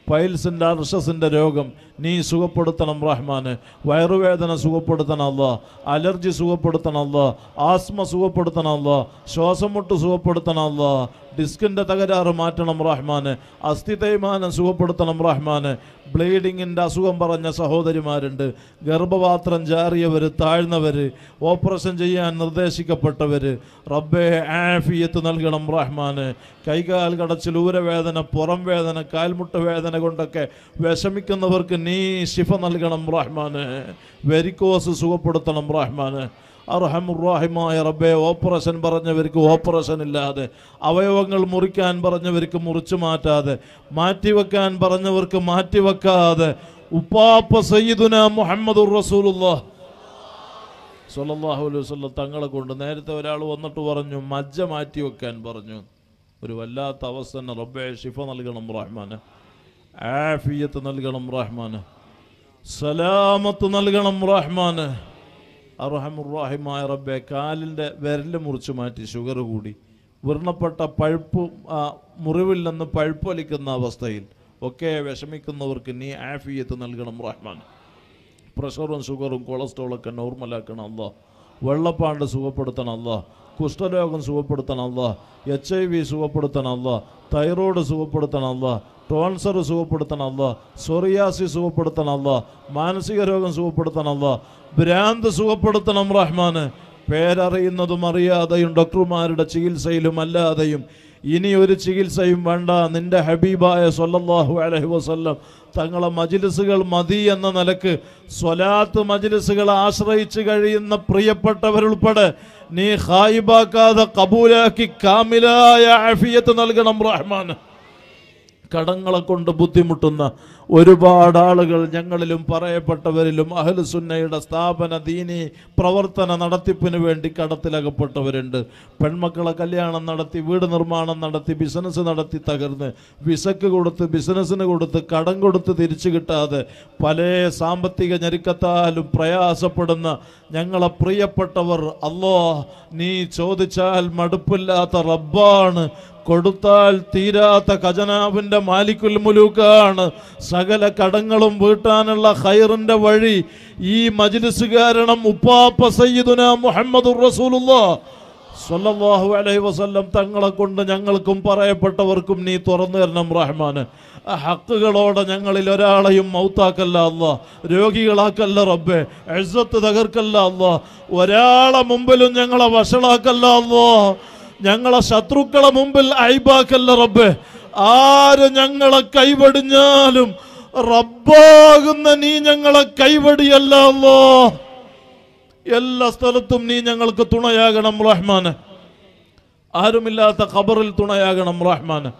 പൈൽസിന്റെ അർഷസിന്റെ രോഗം നീ സുഖപ്പെടുത്തണം റഹ്മാന്. വയറുവേദന സുഖപ്പെടുത്തണം അല്ല അലർജി സുഖപ്പെടുത്തണം അല്ല ആസ്മ സുഖപ്പെടുത്തണം അല്ല ശ്വാസം മുട്ട് സുഖപ്പെടുത്തണം അല്ല ഡിസ്കിന്റെ തകരാറ് മാറ്റണം റഹ്മാന്. അസ്ഥി തേയ്മാനം സുഖപ്പെടുത്തണം റഹ്മാന്. ബ്ലീഡിങ്ങിന്റെ അസുഖം പറഞ്ഞ സഹോദരിമാരുണ്ട്. ഗർഭപാത്രം ചാറിയവർ താഴ്ന്നവർ ഓപ്പറേഷൻ ചെയ്യാൻ നിർദ്ദേശിക്കപ്പെട്ടവർ റബ്ബെ ആഫിയത്ത് നൽകണം റഹ്മാന്. കൈകാൽ കടച്ചിൽ ഊരവേദന പുറം വേദന കാൽമുട്ട് വേദന കൊണ്ടൊക്കെ വിഷമിക്കുന്നവർക്ക് നീ ശിഫ നൽകണം റഹ്മാന്. വെരിക്കോസ് സുഖപ്പെടുത്തണം റഹ്മാന്. അർഹമുറാഹിമായ റബ്ബെ ഓപ്പറേഷൻ പറഞ്ഞവർക്ക് ഓപ്പറേഷൻ ഇല്ലാതെ അവയവങ്ങൾ മുറിക്കാൻ പറഞ്ഞവർക്ക് മുറിച്ചു മാറ്റാതെ മാറ്റിവെക്കാൻ പറഞ്ഞവർക്ക് മാറ്റിവെക്കാതെ ഉപ്പാപ്പ സയ്യിദുന മുഹമ്മദുർ റസൂലുള്ളാഹ്. സല്ലാഹു അലൈഹി തങ്ങളെ കൊണ്ട് നേരത്തെ ഒരാൾ വന്നിട്ട് പറഞ്ഞു മജ്ജ മാറ്റി വെക്കാൻ പറഞ്ഞു. ഒരു വല്ലാത്ത അവസ്ഥ തന്നെ റബ്ബെ ഷിഫ നൽകണം റഹ്മാന്. ആഫിയത്ത് നൽകണം റഹ്മാന്. സലാമത്ത് നൽകണം റഹ്മാന്. അറഹമുറാഹിമായ റബ്ബെ കാലിന്റെ വിരൽ മുറിച്ച് മാറ്റി ഷുഗർ കൂടി. വിർണപ്പെട്ട പഴുപ്പ് മുറിവില്ലെന്ന് മുറിവിൽ നിന്ന് പഴുപ്പൊലിക്കുന്ന അവസ്ഥയിൽ ഒക്കെ വിഷമിക്കുന്നവർക്ക് നീ ആഫിയത്ത് നൽകണം റഹ്മാൻ. പ്രഷറും ഷുഗറും കൊളസ്ട്രോളൊക്കെ നോർമലാക്കണം അല്ല വെള്ളപ്പാണ്ട് സുഖപ്പെടുത്തണം അല്ലോ കുഷ്ഠരോഗം സുഖപ്പെടുത്തണമല്ല എച്ച് ഐ വി സുഖപ്പെടുത്തണമല്ല തൈറോയ്ഡ് സുഖപ്പെടുത്തണമല്ല ടോൺസർ സുഖപ്പെടുത്തണമല്ല സൊറിയാസി സുഖപ്പെടുത്തണമല്ല മാനസിക രോഗം സുഖപ്പെടുത്തണമല്ല ഭ്രാന്ത് സുഖപ്പെടുത്തണം റഹ്മാന്. പേരറിയുന്നതും അറിയാതെയും ഡോക്ടർമാരുടെ ചികിത്സയിലും അല്ലാതെയും ഇനി ഒരു ചികിത്സയും വേണ്ട. നിന്റെ ഹബീബായ സൊല്ലാഹു അലഹി വസല്ലം തങ്ങളെ മജിലിസുകൾ മതി എന്ന നിലയ്ക്ക് സ്വലാത്ത് മജിലിസുകൾ ആശ്രയിച്ച് കഴിയുന്ന പ്രിയപ്പെട്ടവരുൾപ്പെടെ നീ ഹായിബാക്കാതെ കബൂലാക്കി കാമിലായ അഫിയത്ത് നൽകണം റഹ്മാൻ. കടങ്ങളെ കൊണ്ട് ബുദ്ധിമുട്ടുന്ന ഒരുപാട് ആളുകൾ ഞങ്ങളിലും പറയപ്പെട്ടവരിലും അഹ്ലുസുന്നയുടെ സ്ഥാപന ദീനി പ്രവർത്തന നടത്തിപ്പിന് വേണ്ടി കടത്തിലകപ്പെട്ടവരുണ്ട്. പെൺമക്കളെ കല്യാണം നടത്തി വീട് നിർമ്മാണം നടത്തി ബിസിനസ് നടത്തി തകർന്ന് വിസക്ക് കൊടുത്ത് ബിസിനസ്സിന് കൊടുത്ത് കടം കൊടുത്ത് തിരിച്ചു കിട്ടാതെ പല സാമ്പത്തിക ഞെരുക്കത്താലും പ്രയാസപ്പെടുന്ന ഞങ്ങളെ പ്രിയപ്പെട്ടവർ അല്ലോ നീ ചോദിച്ചാൽ മടുപ്പില്ലാത്ത റബ്ബാണ്. കൊടുത്താൽ തീരാത്ത ഖജനാവിന്റെ മാലിക്കുൽ മുലൂക്കാണ്. സകല കടങ്ങളും വീട്ടാനുള്ള ഹൈറിന്റെ വഴി. ഈ മജ്ലിസ് കാരണം ഉപ്പാപ്പ സയ്യിദുന മുഹമ്മദ് റസൂലുള്ളാ. സല്ലല്ലാഹു അലൈഹി വസല്ലം തങ്ങളെ കൊണ്ട് ഞങ്ങൾക്കും പറയപ്പെട്ടവർക്കും നീ തുറന്നു തരണം റഹ്മാൻ ഹക്കുകളോടെ ഞങ്ങളിൽ ഒരാളെയും മൗത്താക്കല്ല അല്ല. രോഗികളാക്കല്ല റബ്ബെ. എഴുത്ത് തകർക്കല്ല അല്ല. ഒരാളെ മുമ്പിലും ഞങ്ങളെ വഷളാക്കല്ല അല്ലോ. ഞങ്ങളെ ശത്രുക്കളെ മുമ്പിൽ ഐബാക്കല്ല റബ്ബെ. ആര് ഞങ്ങളെ കൈവടിഞ്ഞാലും റബ്ബാകുന്ന നീ ഞങ്ങളെ കൈവടിയല്ലോ എല്ലാ സ്ഥലത്തും നീ ഞങ്ങൾക്ക് തുണയാകണം റഹ്മാന്. ആരുമില്ലാത്ത ഖബറിൽ തുണയാകണം റഹ്മാന്.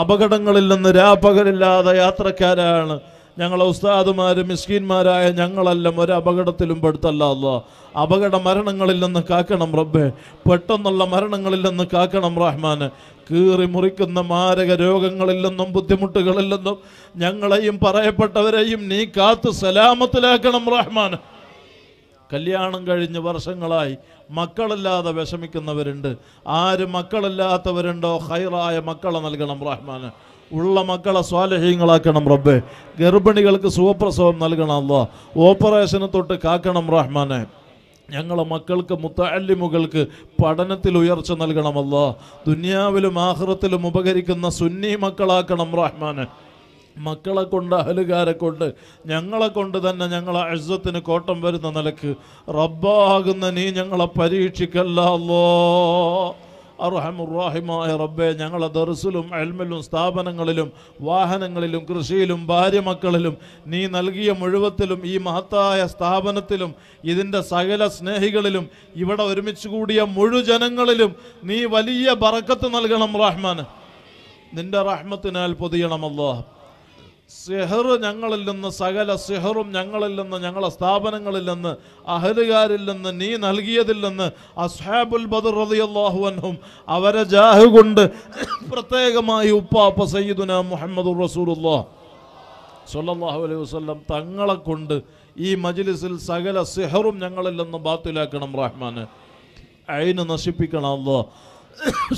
അപകടങ്ങളിൽ നിന്ന് രാപകലില്ലാതെ യാത്രക്കാരാണ്. ഞങ്ങളെ ഉസ്താദുമാര് മിസ്കീന്മാരായ ഞങ്ങളെല്ലാം ഒരു അപകടത്തിലും പെടുത്തല്ല അല്ല അപകട മരണങ്ങളിൽ നിന്ന് കാക്കണം റബ്ബെ. പെട്ടെന്നുള്ള മരണങ്ങളിൽ നിന്ന് കാക്കണം റഹ്മാന്. കീറി മുറിക്കുന്ന മാരക രോഗങ്ങളിൽ നിന്നും ബുദ്ധിമുട്ടുകളിൽ നിന്നും ഞങ്ങളെയും പറയപ്പെട്ടവരെയും നീ കാത്ത് സലാമത്തിലാക്കണം റഹ്മാന്. കല്യാണം കഴിഞ്ഞ് വർഷങ്ങളായി മക്കളില്ലാതെ വിഷമിക്കുന്നവരുണ്ട്. ആര് മക്കളില്ലാത്തവരുണ്ടോ ഹൈറായ മക്കളെ നൽകണം റഹ്മാന്. ഉള്ള മക്കളെ സ്വാലഹീങ്ങളാക്കണം റബ്ബെ. ഗർഭിണികൾക്ക് സുഖപ്രസവം നൽകണം അല്ലോ ഓപ്പറേഷന് തൊട്ട് കാക്കണം റഹ്മാനെ. ഞങ്ങളെ മക്കൾക്ക് മുത്തല്ലിമുകൾക്ക് പഠനത്തിൽ ഉയർച്ച നൽകണമല്ലോ ദുനിയാവിലും ആഹ്റത്തിലും ഉപകരിക്കുന്ന സുന്നി മക്കളാക്കണം റഹ്മാനെ. മക്കളെ കൊണ്ട് അഹലുകാരെ കൊണ്ട് ഞങ്ങളെ കൊണ്ട് തന്നെ ഞങ്ങളെ അഴ്സത്തിന് കോട്ടം വരുന്ന നിലയ്ക്ക് റബ്ബാകുന്ന നീ ഞങ്ങളെ പരീക്ഷിക്കല്ലോ അർഹമുറാഹിമായ റബ്ബെ ഞങ്ങളെ ദർസിലും അൽമിലും സ്ഥാപനങ്ങളിലും വാഹനങ്ങളിലും കൃഷിയിലും ഭാര്യ മക്കളിലും നീ നൽകിയ മുഴുവത്തിലും ഈ മഹത്തായ സ്ഥാപനത്തിലും ഇതിന്റെ സകല സ്നേഹികളിലും ഇവിടെ ഒരുമിച്ച് കൂടിയ മുഴുജനങ്ങളിലും നീ വലിയ ബറക്കത്ത് നൽകണം റഹ്മാൻ നിന്റെ റഹ്മത്തിനാൽ പൊതിയണമല്ലോ സിഹർ ഞങ്ങളിൽ നിന്ന് സകല സിഹറും ഞങ്ങളിൽ നിന്ന് ഞങ്ങളെ സ്ഥാപനങ്ങളിൽ നിന്ന് അഹലുകാരിൽ നിന്ന് നീ നൽകിയതിൽ നിന്ന് അസ്ഹാബുൽ ബദർ റളിയല്ലാഹു അൻഹും അവരെ ജാഹ് കൊണ്ട് പ്രത്യേകമായി ഉപ്പാപ്പ സയ്യിദുന മുഹമ്മദ് റസൂലുല്ലാ സല്ലാഹു അലൈഹി വസ്ലം തങ്ങളെ കൊണ്ട് ഈ മജ്ലിസിൽ സകല സിഹറും ഞങ്ങളിൽ നിന്ന് ബാത്തിലാക്കണം റഹ്മാന്. അയിന് നശിപ്പിക്കണം അല്ലോ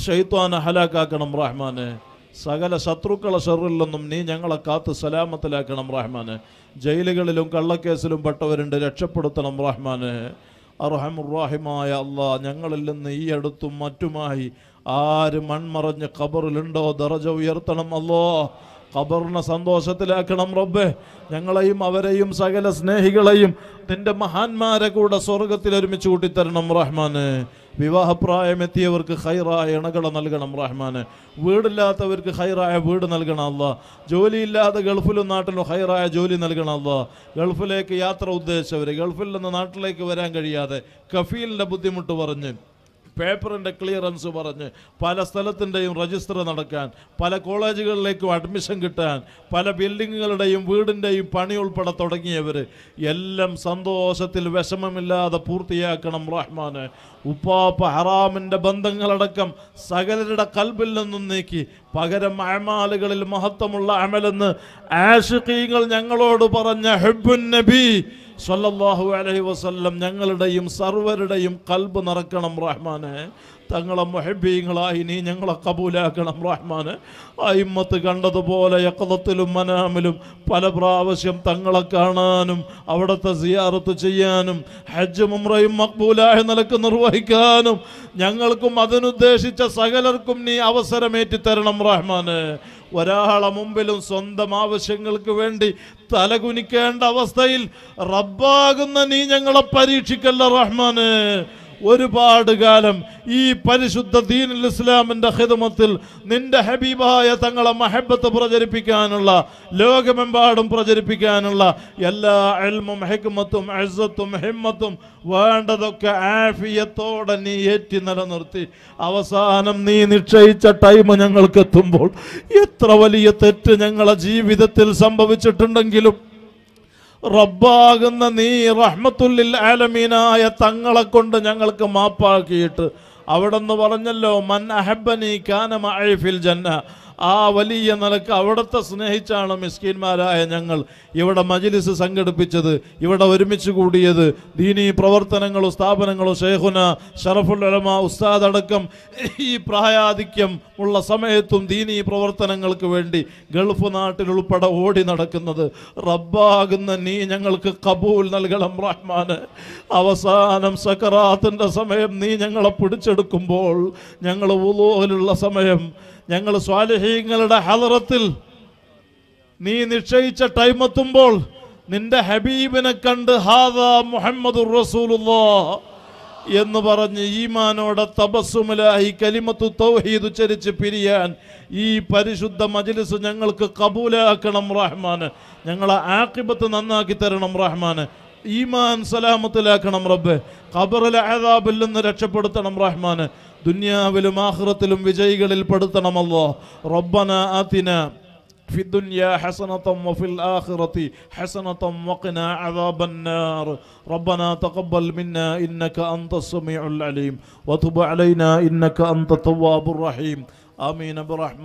ഷെയ്ത്വാനെ ഹലാക്കാക്കണം റഹ്മാനെ. സകല ശത്രുക്കളെ ഷെറിൽ നിന്നും നീ ഞങ്ങളെ കാത്ത് സലാമത്തിലാക്കണം റഹ്മാന്. ജയിലുകളിലും കള്ളക്കേസിലും പെട്ടവരുണ്ട് രക്ഷപ്പെടുത്തണം റഹ്മാന്. അർഹമുറാഹിമായ അള്ളാ ഞങ്ങളിൽ നിന്ന് ഈ അടുത്തും മറ്റുമായി ആര് മൺമറഞ്ഞ് ഖബറിലുണ്ടോ? ദറജ ഉയർത്തണം അല്ലോ ഖബറിനെ സന്തോഷത്തിലാക്കണം റബ്ബെ. ഞങ്ങളെയും അവരെയും സകല സ്നേഹികളെയും നിന്റെ മഹാന്മാരെ കൂടെ സ്വർഗത്തിൽ ഒരുമിച്ച് കൂട്ടിത്തരണം റഹ്മാന്. വിവാഹപ്രായമെത്തിയവർക്ക് ഹൈറായ ഇണകളെ നൽകണം റഹ്മാന്. വീടില്ലാത്തവർക്ക് ഹൈറായ വീട് നൽകണം അല്ല ജോലിയില്ലാതെ ഗൾഫിലും നാട്ടിലും ഹൈറായ ജോലി നൽകണം അല്ല ഗൾഫിലേക്ക് യാത്ര ഉദ്ദേശിച്ചവർ ഗൾഫിൽ നിന്ന് നാട്ടിലേക്ക് വരാൻ കഴിയാതെ കഫീലിന്റെ ബുദ്ധിമുട്ട് പറഞ്ഞ് പേപ്പറിന്റെ ക്ലിയറൻസ് പറഞ്ഞ് പല സ്ഥലത്തിന്റെയും രജിസ്റ്റർ നടക്കാൻ പല കോളേജുകളിലേക്കും അഡ്മിഷൻ കിട്ടാൻ പല ബിൽഡിങ്ങുകളുടെയും വീടിന്റെയും പണി ഉൾപ്പെടെ തുടങ്ങിയവർ എല്ലാം സന്തോഷത്തിൽ വിഷമമില്ലാതെ പൂർത്തിയാക്കണം റഹ്മാന്. ഉപ്പാപ്പ ഹറാമിന്റെ ബന്ധങ്ങളടക്കം സകലരുടെ കൽബിൽ നിന്നും നീക്കി പകരം അമാലുകളിൽ മഹത്വമുള്ള അമലെന്ന് ആഷിഖീങ്ങൾ ഞങ്ങളോട് പറഞ്ഞ ഹെബുൻ നബി സല്ലല്ലാഹു അലഹി വസല്ലം ഞങ്ങളുടെയും സർവരുടെയും കൽബ് നിറക്കണം റഹ്മാനെ. തങ്ങളെ മൊഹബീങ്ങളായി നീ ഞങ്ങളെ കബൂലാക്കണം റഹ്മാന്. അയിമ്മത്ത് കണ്ടതുപോലെ യക്കതത്തിലും മനാമിലും പല പ്രാവശ്യം തങ്ങളെ കാണാനും അവിടുത്തെ സിയാറത്ത് ചെയ്യാനും ഹജ്ജ് മുമ്രയും മക്ബൂലായ നിലയ്ക്ക് നിർവഹിക്കാനും ഞങ്ങൾക്കും അതിനുദ്ദേശിച്ച സകലർക്കും നീ അവസരമേറ്റി തരണം റഹ്മാന്. ഒരാളെ മുമ്പിലും സ്വന്തം ആവശ്യങ്ങൾക്ക് വേണ്ടി തലകുനിക്കേണ്ട അവസ്ഥയിൽ റബ്ബാകുന്ന നീ ഞങ്ങളെ പരീക്ഷിക്കല്ല റഹ്മാന്. ഒരുപാട് കാലം ഈ പരിശുദ്ധ ദീനുൽ ഇസ്ലാമിന്റെ ഹിതമത്തിൽ നിന്റെ ഹബീബായ തങ്ങളെ മഹബത്ത് പ്രചരിപ്പിക്കാനുള്ള ലോകമെമ്പാടും പ്രചരിപ്പിക്കാനുള്ള എല്ലാ അൽമും ഹെക്മത്തും അസത്തും ഹിമ്മത്തും വേണ്ടതൊക്കെ ആഫിയത്തോടെ നീ ഏറ്റി നിലനിർത്തി. അവസാനം നീ നിശ്ചയിച്ച ടൈം ഞങ്ങൾക്ക് എത്തുമ്പോൾ എത്ര വലിയ തെറ്റ് ഞങ്ങളെ ജീവിതത്തിൽ സംഭവിച്ചിട്ടുണ്ടെങ്കിലും റബ്ബാകുന്ന നീ റഹ്മത്തുല്ലിൽ ആലമീനായ തങ്ങളെ കൊണ്ട് ഞങ്ങൾക്ക് മാപ്പാക്കിയിട്ട്. അവിടെ നിന്ന് പറഞ്ഞല്ലോ മൻ അഹബനി കാന മഅഇ ഫിൽ ജന്ന ആ വലിയ നിലയ്ക്ക് അവിടുത്തെ സ്നേഹിച്ചാണ് മിസ്കീന്മാരായ ഞങ്ങൾ ഇവിടെ മജിലിസ് സംഘടിപ്പിച്ചത് ഇവിടെ ഒരുമിച്ച് കൂടിയത്. ദീനീ പ്രവർത്തനങ്ങളും സ്ഥാപനങ്ങളും ഷെയ്ഖുന ഷറഫുൽ അലമ ഉസ്താദ് അടക്കം ഈ പ്രായാധിക്യം ഉള്ള സമയത്തും ദീനീ പ്രവർത്തനങ്ങൾക്ക് വേണ്ടി ഗൾഫ് നാട്ടിൽ ഉൾപ്പെടെ ഓടി നടക്കുന്നത്. റബ്ബാകുന്ന നീ ഞങ്ങൾക്ക് കബൂൽ നൽകണം റഹ്മാന്. അവസാനം സക്കറാത്തിന്റെ സമയം നീ ഞങ്ങളെ പിടിച്ചെടുക്കുമ്പോൾ ഞങ്ങൾ ഉലോലുള്ള സമയം ഞങ്ങൾ സ്വാലിഹീങ്ങളുടെ ഹലറത്തിൽ നീ നിശ്ചയിച്ച ടൈം എത്തുമ്പോൾ നിന്റെ ഹബീബിനെ കണ്ട് ഹാദ മുഹമ്മദ് എന്ന് പറഞ്ഞ് ഈമാനോടെ തപസ്സുമിലായി കലിമത്തു തൗഹീദ് ഉച്ചരിച്ച് പിരിയാൻ ഈ പരിശുദ്ധ മജ്ലിസ് ഞങ്ങൾക്ക് കബൂലാക്കണം റഹ്മാന്. ഞങ്ങളെ ആക്കിബത്ത് നന്നാക്കി തരണം റഹ്മാന്. ഈമാൻ സലാമത്തിലാക്കണം റബ്ബ്. ഖബറിലെ ആദാബിൽ നിന്ന് രക്ഷപ്പെടുത്തണം റഹ്മാന്. ദുനിയാവിലും ആഖിറത്തിലും വിജയികളിൽ പെടുത്തണമല്ലോ റബ്ബന ആതിന في الدنيا حسنة وفي الآخرة حسنة وقنا عذاب النار ربنا تقبل منا إنك أنت السميع العليم وتب علينا إنك أنت التواب الرحيم آمين برحمة